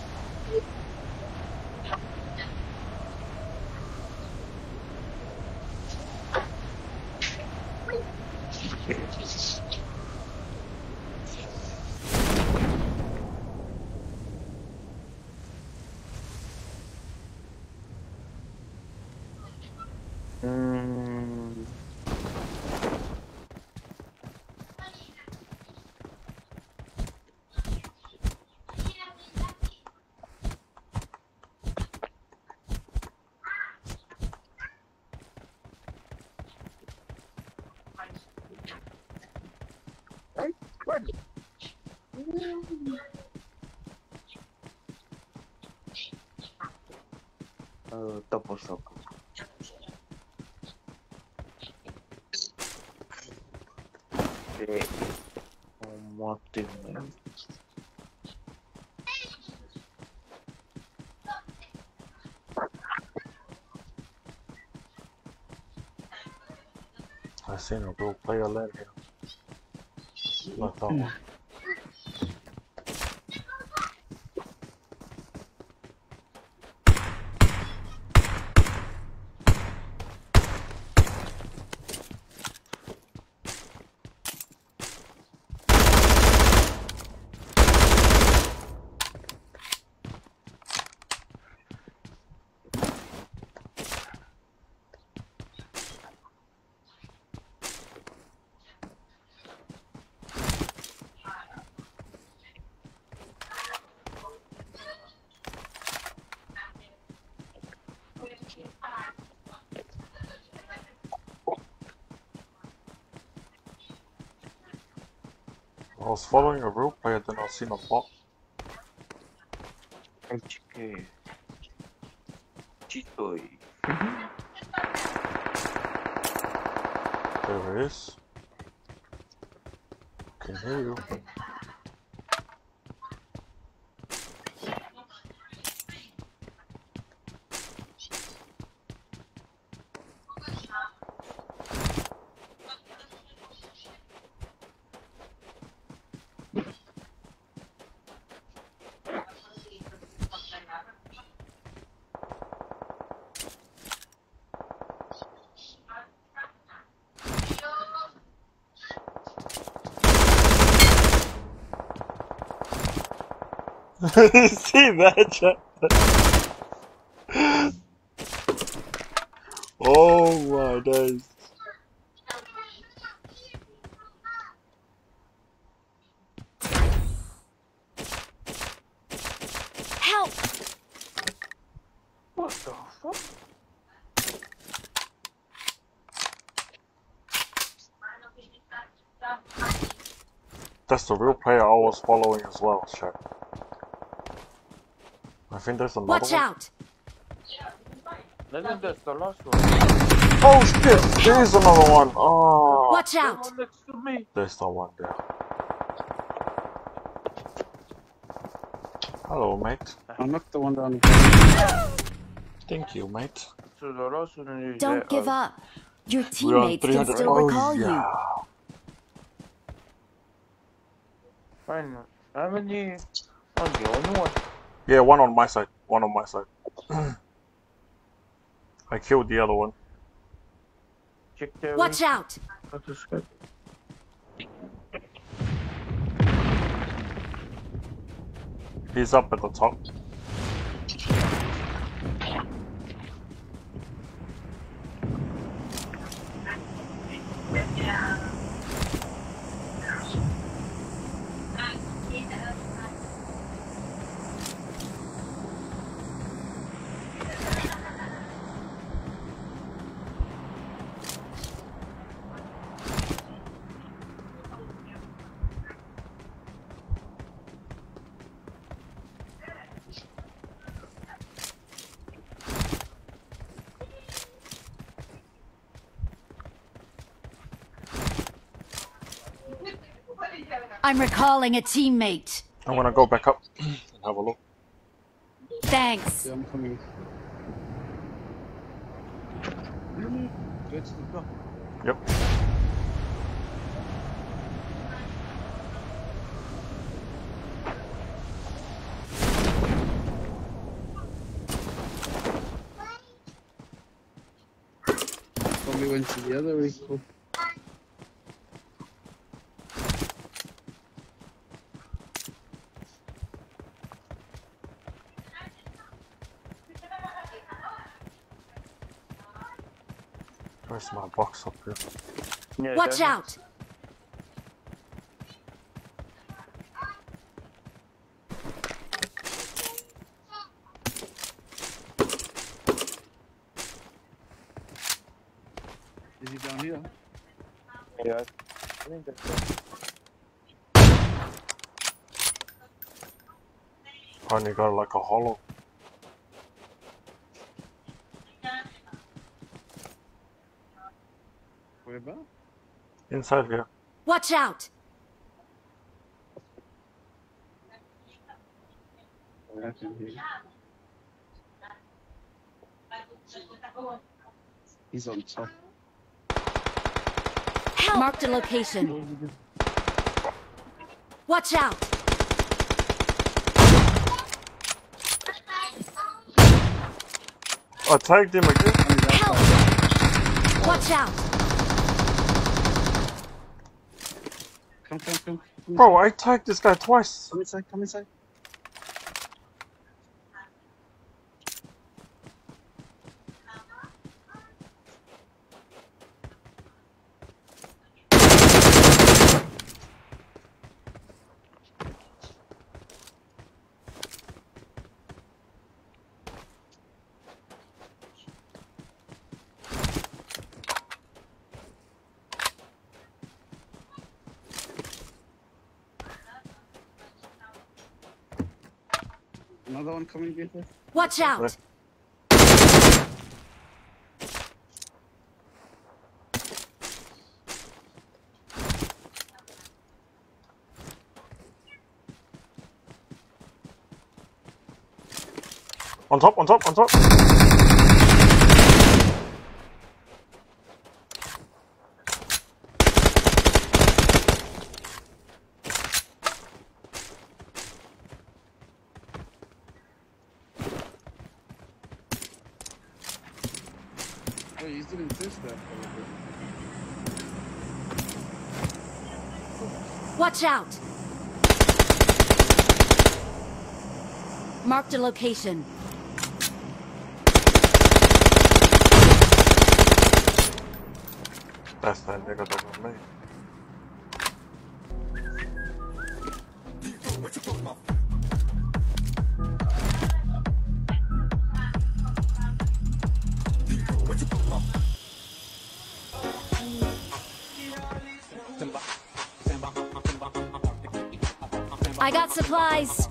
Mm. Uh, double shock. Okay. Um, what do you mean? I seen a real player land was following a real player, then I seen a bot. HK. Chitoy. There it is. Can hear you. See [laughs] that? oh my days. Help! What the fuck? That's the real player I was following as well, Shaq. I think there's another Watch one. out! I think that's the last one. Oh shit! There's another one! Oh! Watch out! one next to me. There's the one there. Hello, mate. I'm not the one down. Thank you, mate. So the last one is Don't give up. Your teammates can 300. still Oh, recall you. yeah. Fine. How many? Only only one. Yeah, one on my side. One on my side. [clears throat] I killed the other one. Watch out! Got the scope. He's up at the top. I'm recalling a teammate. I'm gonna go back up [clears throat] and have a look. Thanks. Yeah, I'm coming. Good to go. Yep. Probably went to the other vehicle. Where's my box up here? Yeah, Watch that's- out! Is he down here? Yeah. I think that's it. Only got like a hollow. Where about? Inside here. Watch out! I can hear. He's on top. Help! Marked a location. Watch out! Oh, I tagged him again. Help! Watch out! Come, come, come. Bro, I tagged this guy twice. Come inside, come inside. Another one coming behind us. Watch out! On top, on top, on top. Watch out! Marked a location. That's that nigga that was me. Supplies.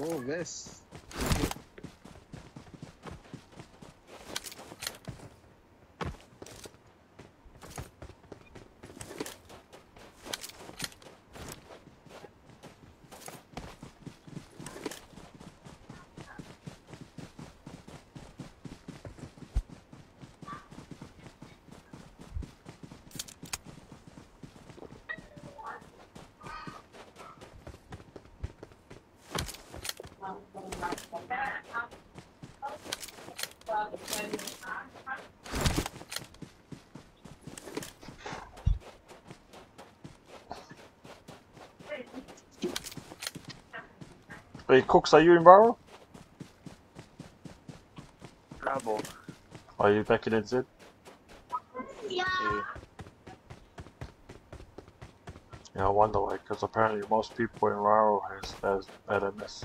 Oh, vest. Hey, Cooks, are you in Barrow? Bravo. Are you back in NZ? Yeah. Yeah, I wonder why, because apparently most people in Raro has, has LMS.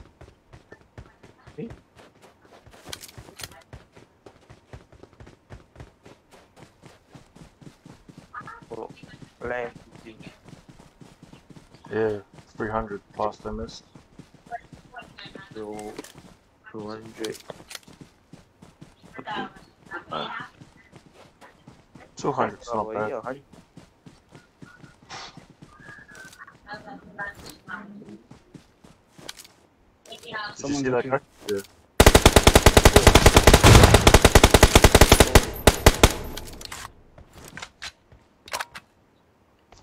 Oh, Line 15. Yeah, 300 plus MS. So, 200. 200 is not Bravo, bad. yeah, honey. Did you see that looking. Yeah.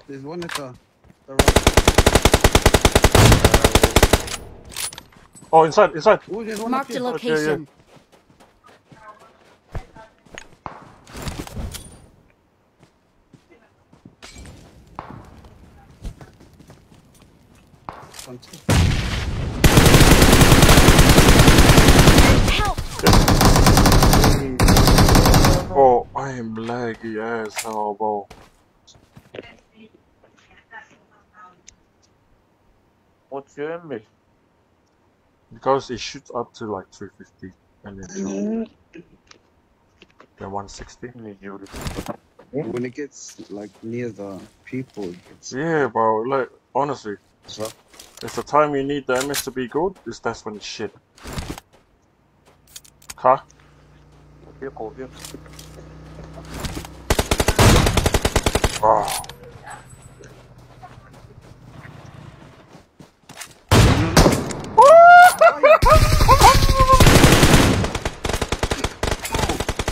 There's one at the, the right. Oh, inside, inside! Oh, there's one up Marked a oh, location. One, two. Help! Oh, I am laggy as hell, bro. What's your image? Because it shoots up to like 350 and then two, then 160. When it gets like near the people, it's Yeah, bro. Like honestly, so. it's the time you need the MS to be good. Is that's when it's shit. Car. Vehicle, vehicle. Oh.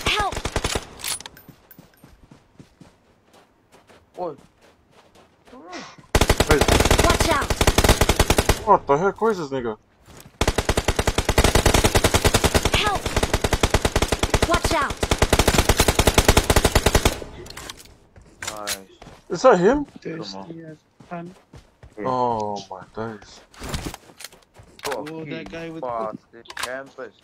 Help! Oi. Hey, Watch out! What the heck? Where's this nigga? Help! Watch out! Nice. Is that him? Thirsty as. Oh my days. Oh, Oh, that guy with bastard campus.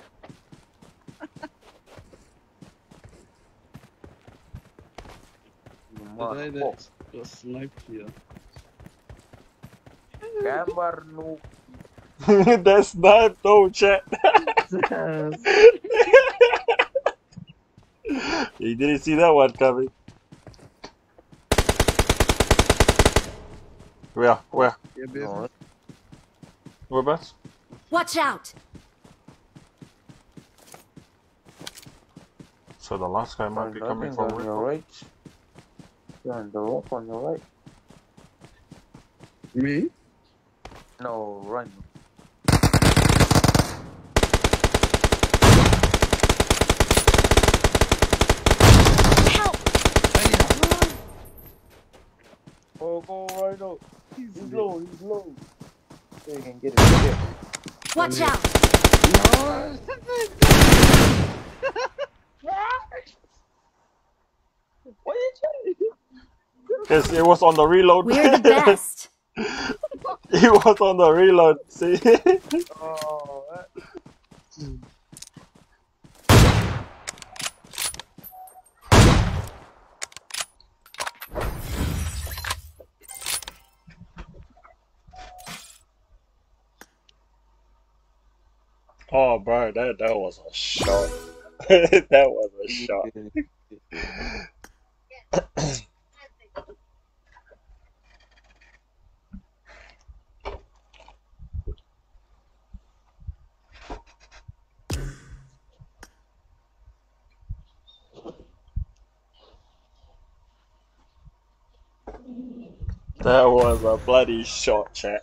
You The guy motherfucker. that got sniped here. Gambar noob. [laughs] That's not no chat. [laughs] you didn't see that one coming. Where? Where? Yeah, No, business. Whereabouts? Watch out! So the last guy might be coming from on your right. You're on the rope on your right. Me? No, run. Help! Go right up. He's low, he's low. So you can get it. Get. Watch out! What you trying Yes, it was on the reload. We're the best. [laughs] it was on the reload. See? Oh, that. Hmm. Oh, bro, that that was a shot. [laughs] that was a shot. [laughs] That was a bloody shot, chat.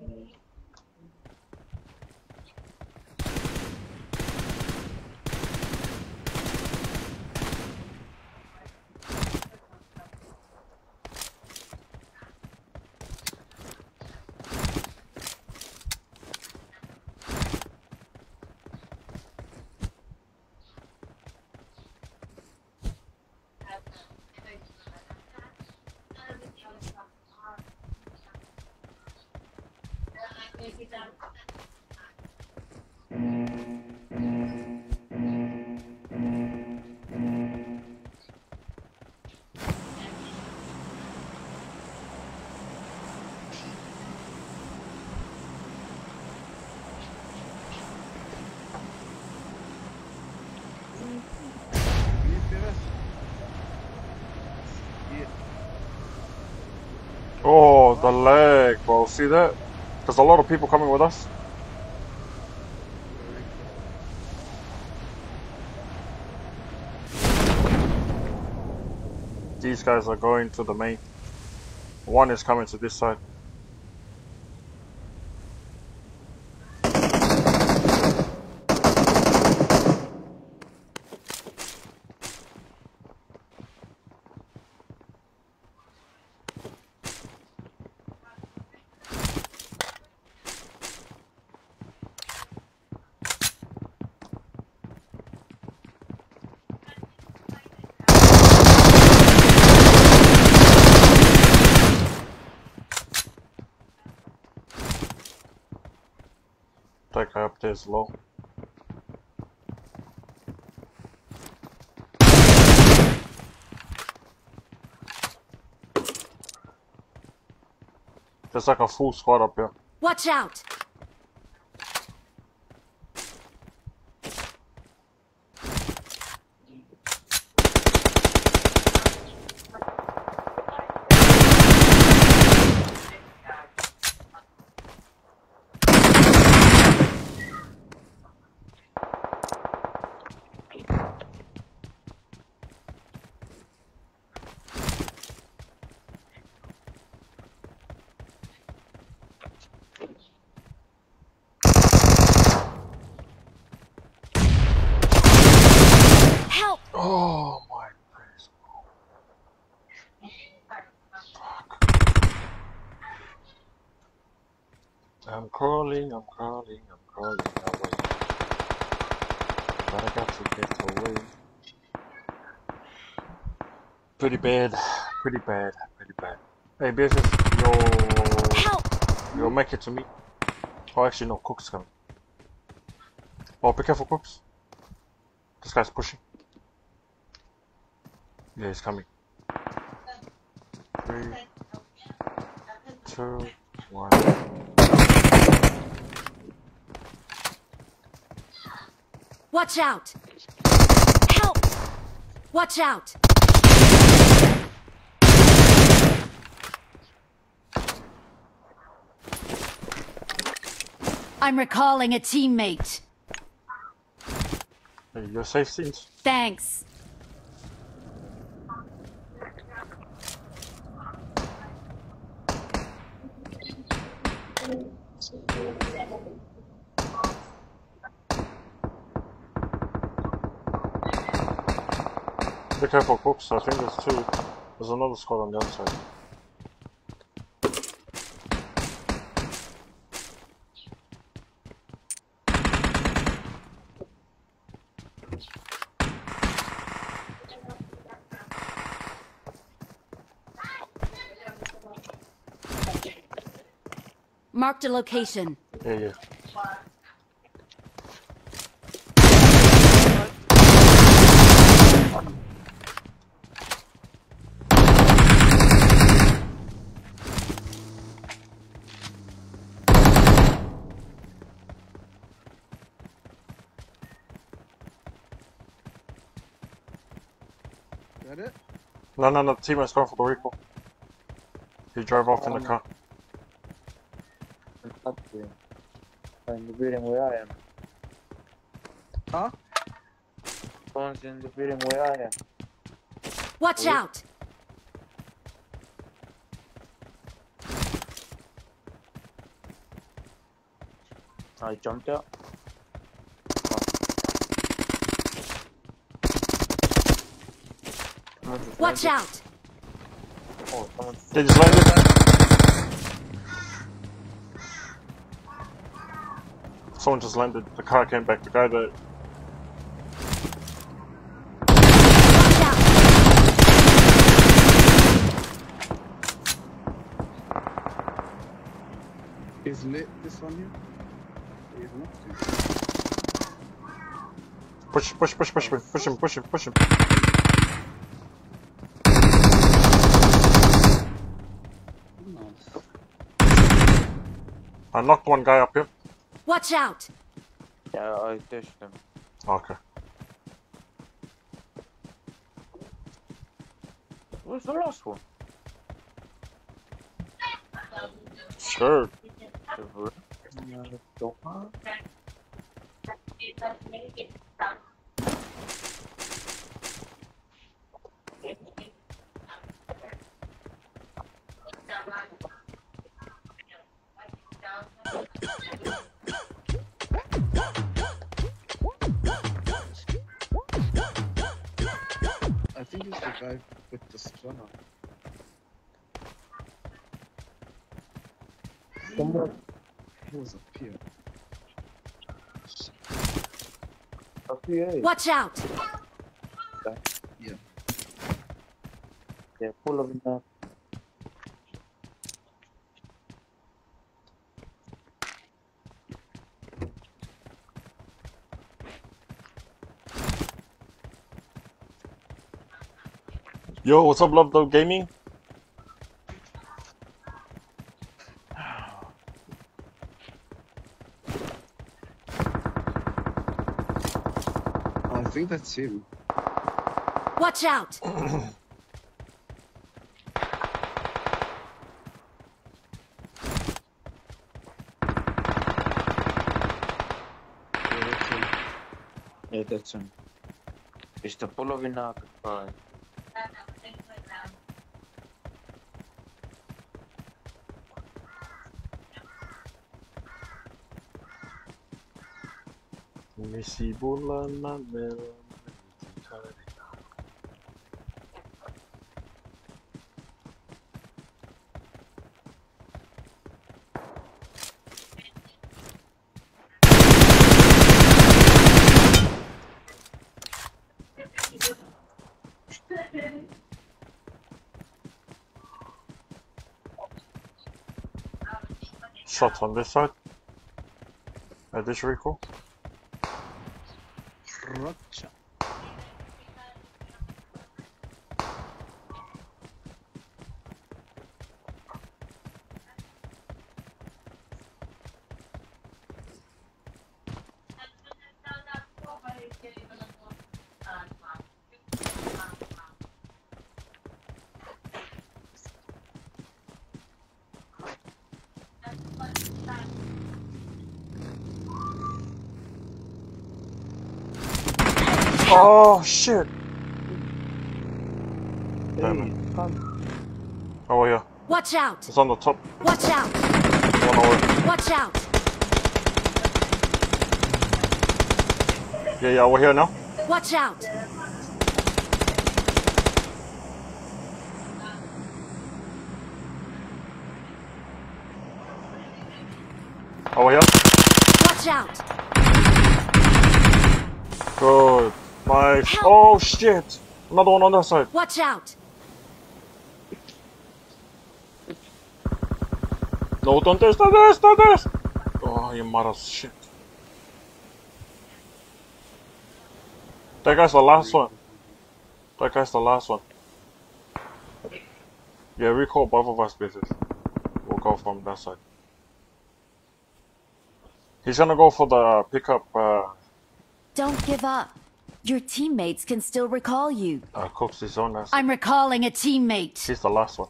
the leg, bro. See that? There's a lot of people coming with us. These guys are going to the main. One is coming to this side. That guy up there is low. There's like a full squad up here. Watch out! Crawling, I'm crawling, I'm crawling away. But I got to get away. Pretty bad, pretty bad, pretty bad. Hey, BSS, yo, Help! yo, make it to me. Oh, actually, no, Cook's coming. Oh, be careful, Cooks. This guy's pushing. Yeah, he's coming. Three, two, one. Watch out! Help! Watch out! I'm recalling a teammate. Hey, you're safe, scenes. Thanks. Be careful, cooks. I think there's two. There's another squad on the other side. Marked a location. Yeah, yeah. No, no, no. Teammate's going for the recall. He drove off in the oh, car. Up here. In the building where I am. Huh? Someone's in the building where I am. Watch out! I jumped out. Someone Watch landed. out! Oh, someone just They just landed. Someone just landed. The car came back. The guy that. Watch out! Is lit this one here? Yeah, not too. Push, push, push, push, push, push him, push him, push him. I knocked one guy up here. Watch out! Yeah, I dished him. Okay. Where's the last one? Sure. With the stunner. Someone He was up here. up here. Watch out! They're full of enough. Yo, what's up, Love Dog Gaming? I think that's him. Watch out! [clears throat] Yeah, that's him. Yeah, that's him. It's the Polovinak guy. Misi bulan Mabel. Shots on this side. At this recall. Oh shit! Hey, Damn come. Oh yeah, Watch out! it's on the top. Watch out! One over. Watch out! Yeah, yeah, we're here now. Watch out! Over here. Watch out! Good. Nice. Help. Oh shit! Another one on that side. Watch out! No, don't this, don't this, don't this! Oh, you mother shit. That guy's the last one. That guy's the last one. Yeah, recall both of us bases. We'll go from that side. He's gonna go for the pickup, uh, Don't give up. Your teammates can still recall you. uh, Cooks his own ass. I'm recalling a teammate. He's the last one.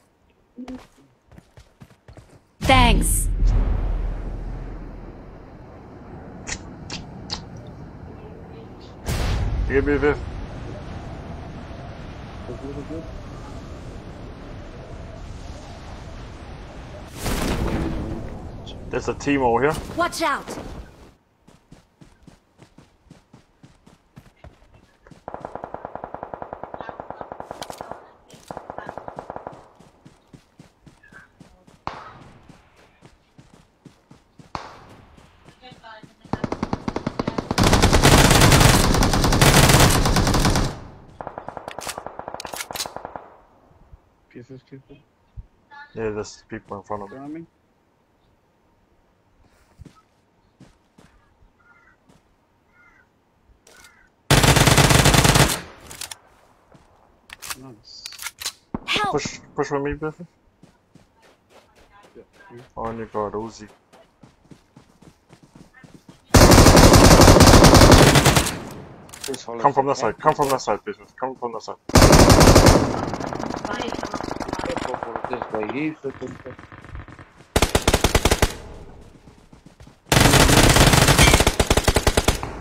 Thanks. Give me this. There's a team over here. Watch out. PFF people. Yeah, there's people in front of me. You know what I mean? Nice. Help. Push, push with me, Biffy. Yeah. yeah. Oh, you got Uzi. This hole Come from that side. Come from that side, Biffy. Come from that side. Let's go for this way. He's looking for.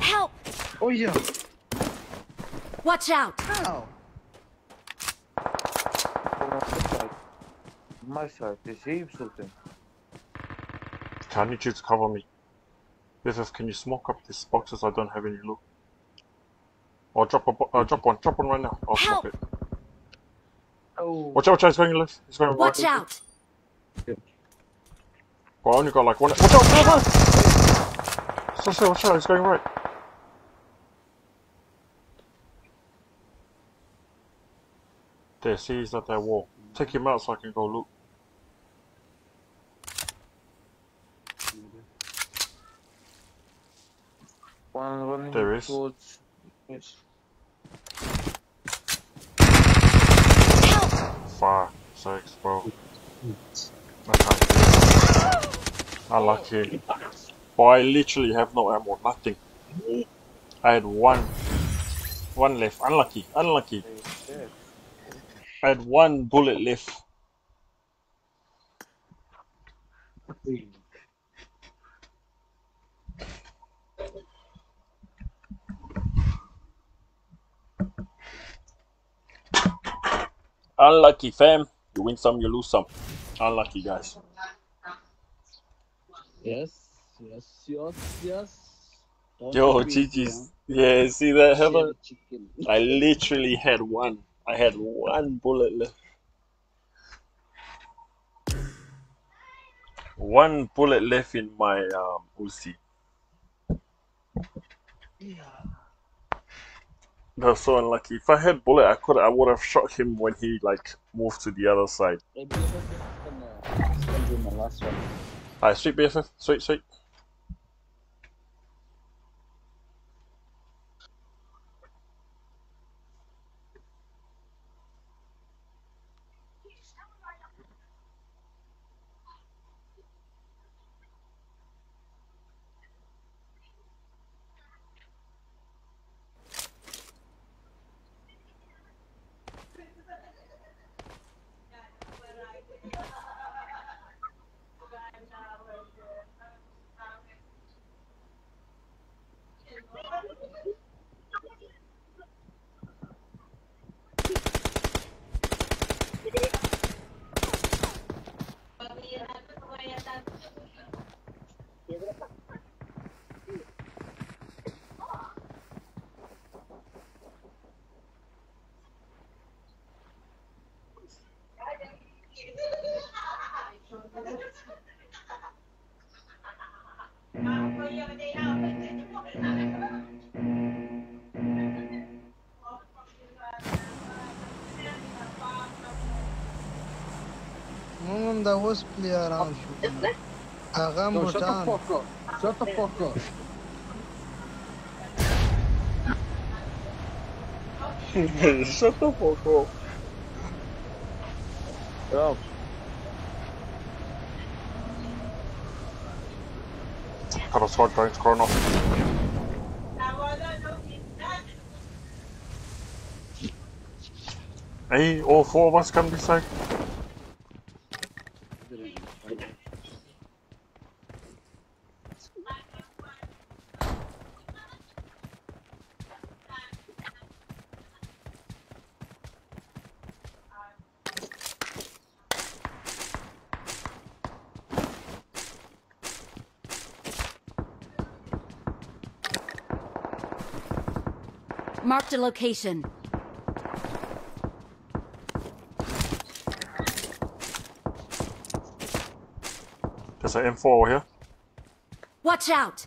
Help. Oh yeah. Watch out. Ow. on this side. My side. There's heaps of them. Okay, I need you to cover me. Biffy, can you smoke up these boxes? I don't have any loot. Or drop a, bo- uh, drop one. Drop one right now. I'll smoke it. Oh. Watch out, watch out. He's going left. He's going Watch right. out. Well, I only got like one. Watch out, watch out! So, so, watch out. He's going right. There, see, he's at that wall. Take him out so I can go look. One running There is. towards. Yes. Fuck sakes, bro. I can't. Unlucky. Boy, I literally have no ammo, nothing. I had one. One left. Unlucky, unlucky. I had one bullet left. Unlucky, fam. You win some, you lose some. Unlucky, guys. Yes. Yes. Yes. Yes. Don't Yo, greedy, Yeah, see that, huh? Heather? Share the chicken. I literally had one. I had one bullet left. One bullet left in my um, Uzi. That's so unlucky. If I had bullet, I could. I would have shot him when he like moved to the other side. Maybe I'm gonna spend in the last one. Alright, sweet BFF, sweet, sweet. هم دا اوس پلیران شو هغه موټان شاته فوکو Shut the fuck up. Yeah. Got a sword joints, Colonel. Hey, all four of us come this side. Marked a location. There's an M4 over here. Watch out!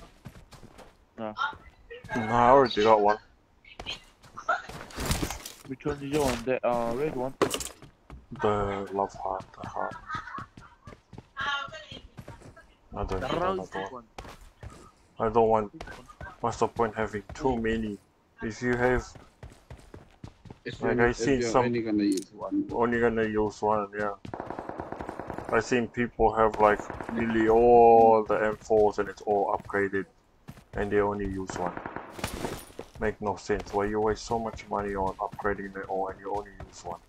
No, I already got one. Which one did you want? The uh red one? The love heart, the heart. I don't The need one. one. I don't want. What's the point having too many? If you have If Like, I if seen some- only gonna use one. only gonna use one, yeah. I seen people have like nearly all the M4s and it's all upgraded, and they only use one. Make no sense. Why you waste so much money on upgrading it all and you only use one?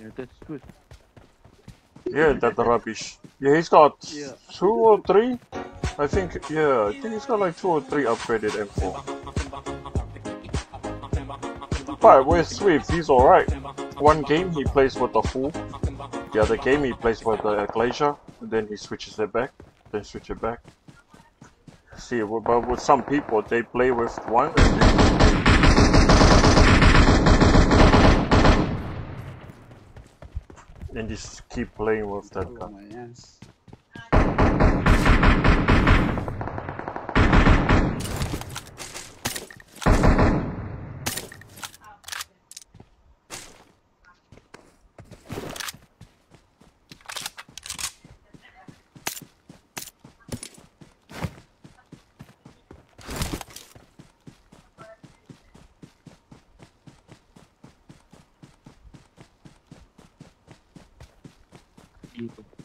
Yeah, that's good. Yeah, that rubbish. Yeah, he's got [laughs] Yeah. two or three. I think. Yeah, I think he's got like two or three upgraded M4. But with Swift, he's alright. One game he plays with the full. The other game he plays with the Glacier, and then he switches it back, then switch it back. See, but with some people, they play with one. and just keep playing with that Oh gun. ass.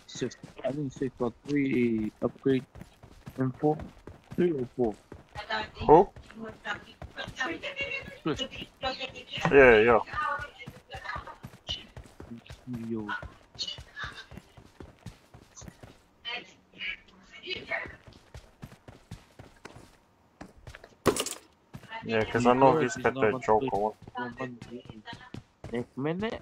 Six, I think six or three upgrade and four, three or four. Who? Swift. Yeah, yeah. Yo, Yeah, because I know he's got that Joker one. Next minute.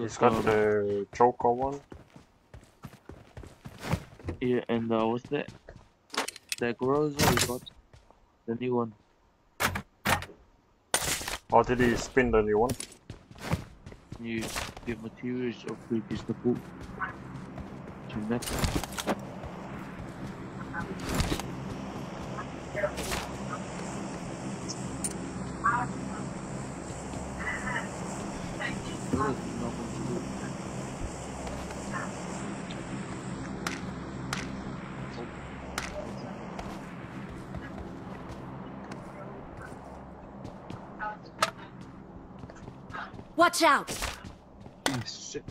He's Because, got the Joker one. Yeah, and uh, what's that? The Groza we got the new one. Or did he spin the new one? New the materials is the book. To next. Watch out! Ah, oh, shit.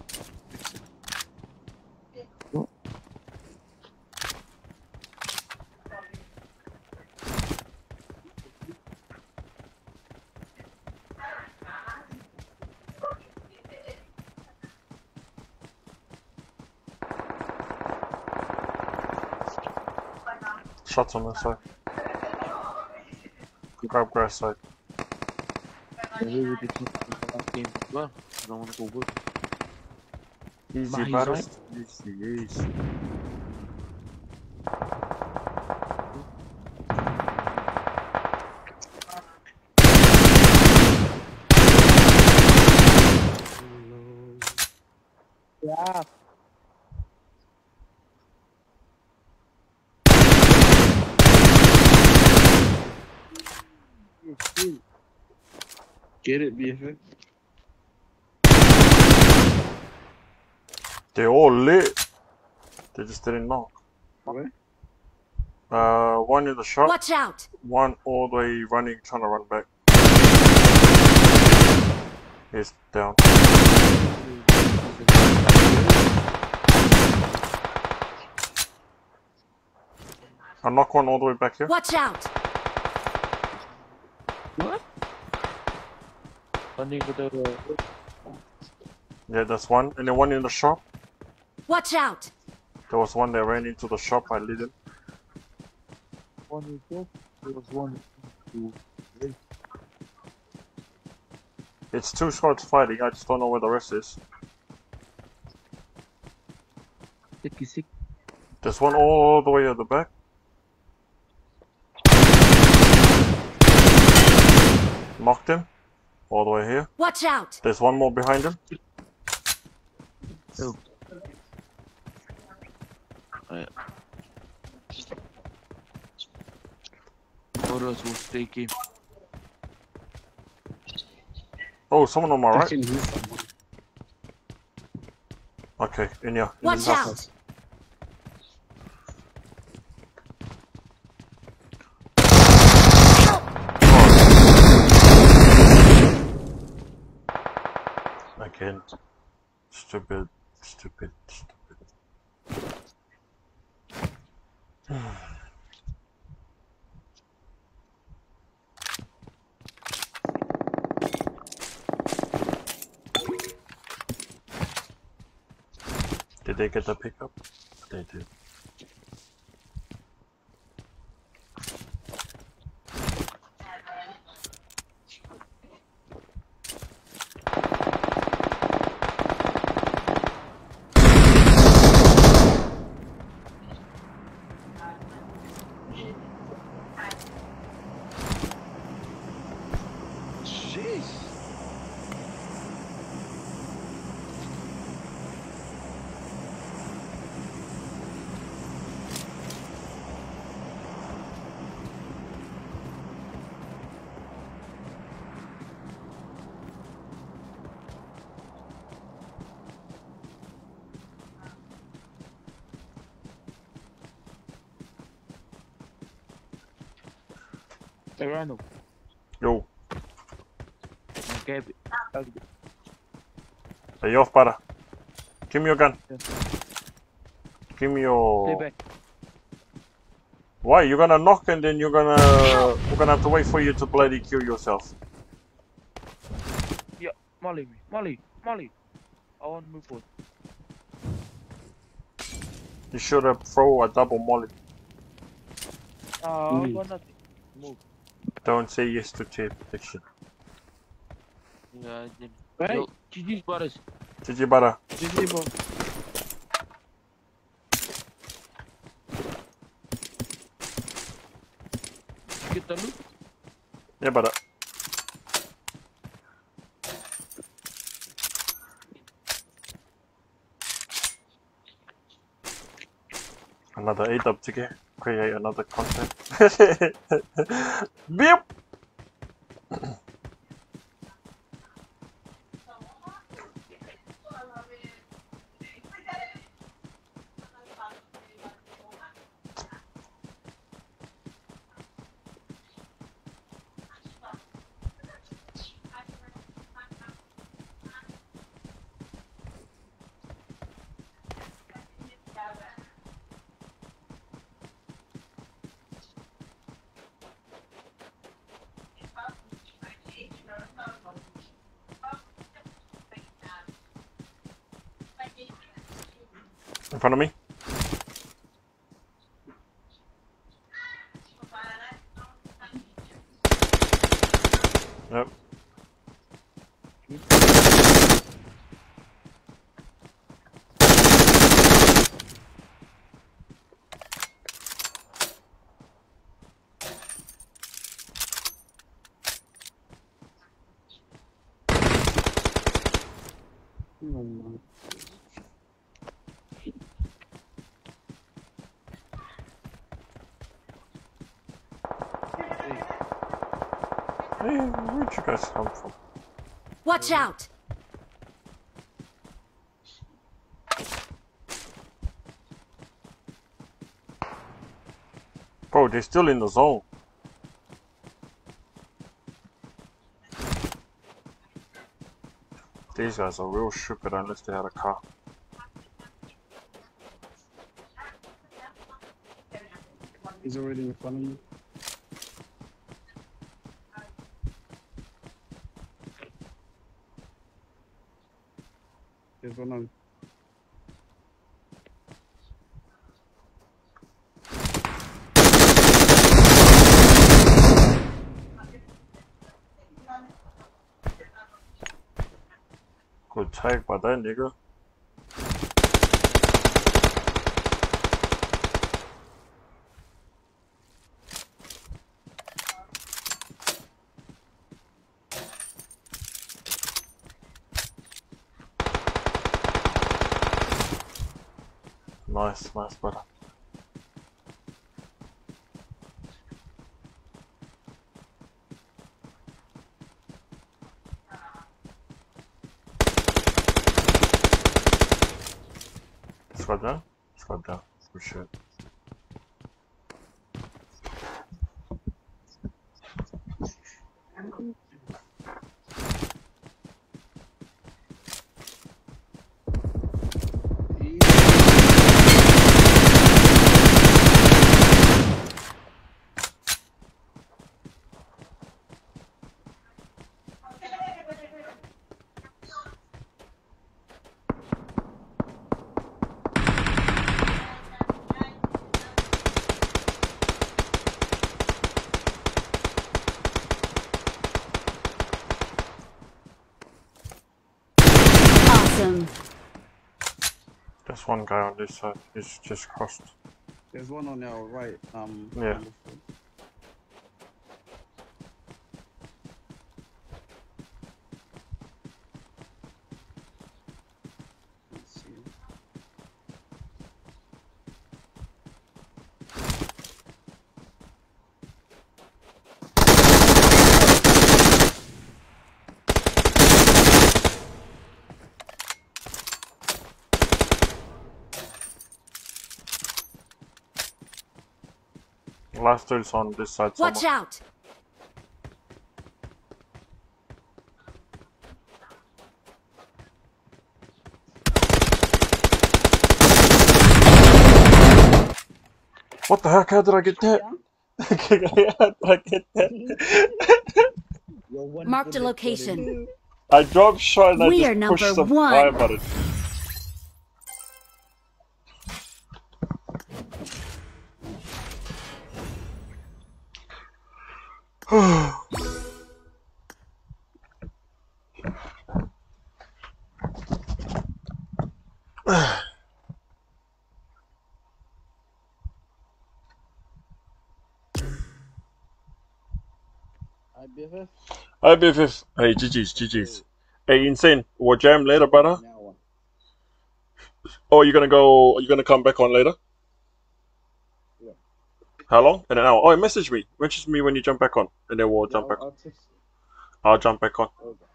Shots on this side. Grab grass side. Maybe we did something last game as well. I don't want to go good. Easy, Mahi brother. Easy, easy. Yeah. Get it, BFF. They all lit. They just didn't knock. Where? Uh, one in the shop, Watch out! one all the way running, trying to run back. He's down. I knock one all the way back here. Watch out! Running with the. Yeah, that's one. And then one in the shop. Watch out! There was one that ran into the shop. I lit him. One is there. There was one. Two. Three. It's two squads fighting. I just don't know where the rest is. Sicky sick. There's one all the way at the back. Knocked him. All the way here. Watch out! There's one more behind him. Oh. Alright. Photos will stay game. Oh, someone on my right. Okay, in here. In Watch this house. out! Again. Stupid, stupid, stupid. Did they get the pickup? They did. Jeez. Hey, Randall. Yo, Okay. hey, off, para. Give me your gun. Yeah. Give me Stay your. back. Why? You're gonna knock and then you're gonna. We're gonna have to wait for you to bloody kill yourself. Yeah, Molly me. Molly. Molly. I want to move forward. You should have throw a double molly. Uh, Mm. I got nothing. Move. Don't say yes to chair protection. Yeah, I did. Right. Yo, GG's brothers. GG, bara. GG, bro. Get the. Yeah, bara. Another 8 up to get create another content. [laughs] Beep! In front of me. Yep. Hey, where'd you guys come from? Watch out! Bro, they're still in the zone. These guys are real stupid unless they had a car. He's already in front of me. There's one on. Good take Nice, nice, brother. Squad down? Squad down. Good shit. Awesome. There's one guy on this side. He's just crossed. There's one on our right. Um. Yeah. Last dude's on this side Watch somewhere. out! What the heck? How did I get that? How did I get that? Marked a location. I dropped shot and I We just are pushed number the one. fire button. Hi, BFF. Hey, GG's, GG's. Hey, insane. We'll jam later, brother. Oh, you're gonna go. You're gonna come back on later. Yeah. How long? In an hour. Oh, message me. Message me when you jump back on, and then we'll jump I'll, back. I'll text I'll jump back on. you. Okay.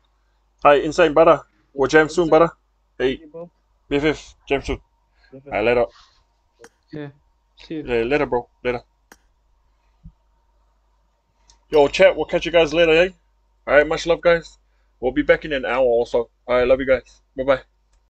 Hi, insane, brother. We'll jam soon, brother. Hey, Okay, bro. BFF, jam soon. BFF. Alright, later. Yeah. See you. Yeah, later, bro. Later. Yo, chat. We'll catch you guys later, eh? Alright, much love, guys. We'll be back in an hour also. Alright, love you guys. Bye bye.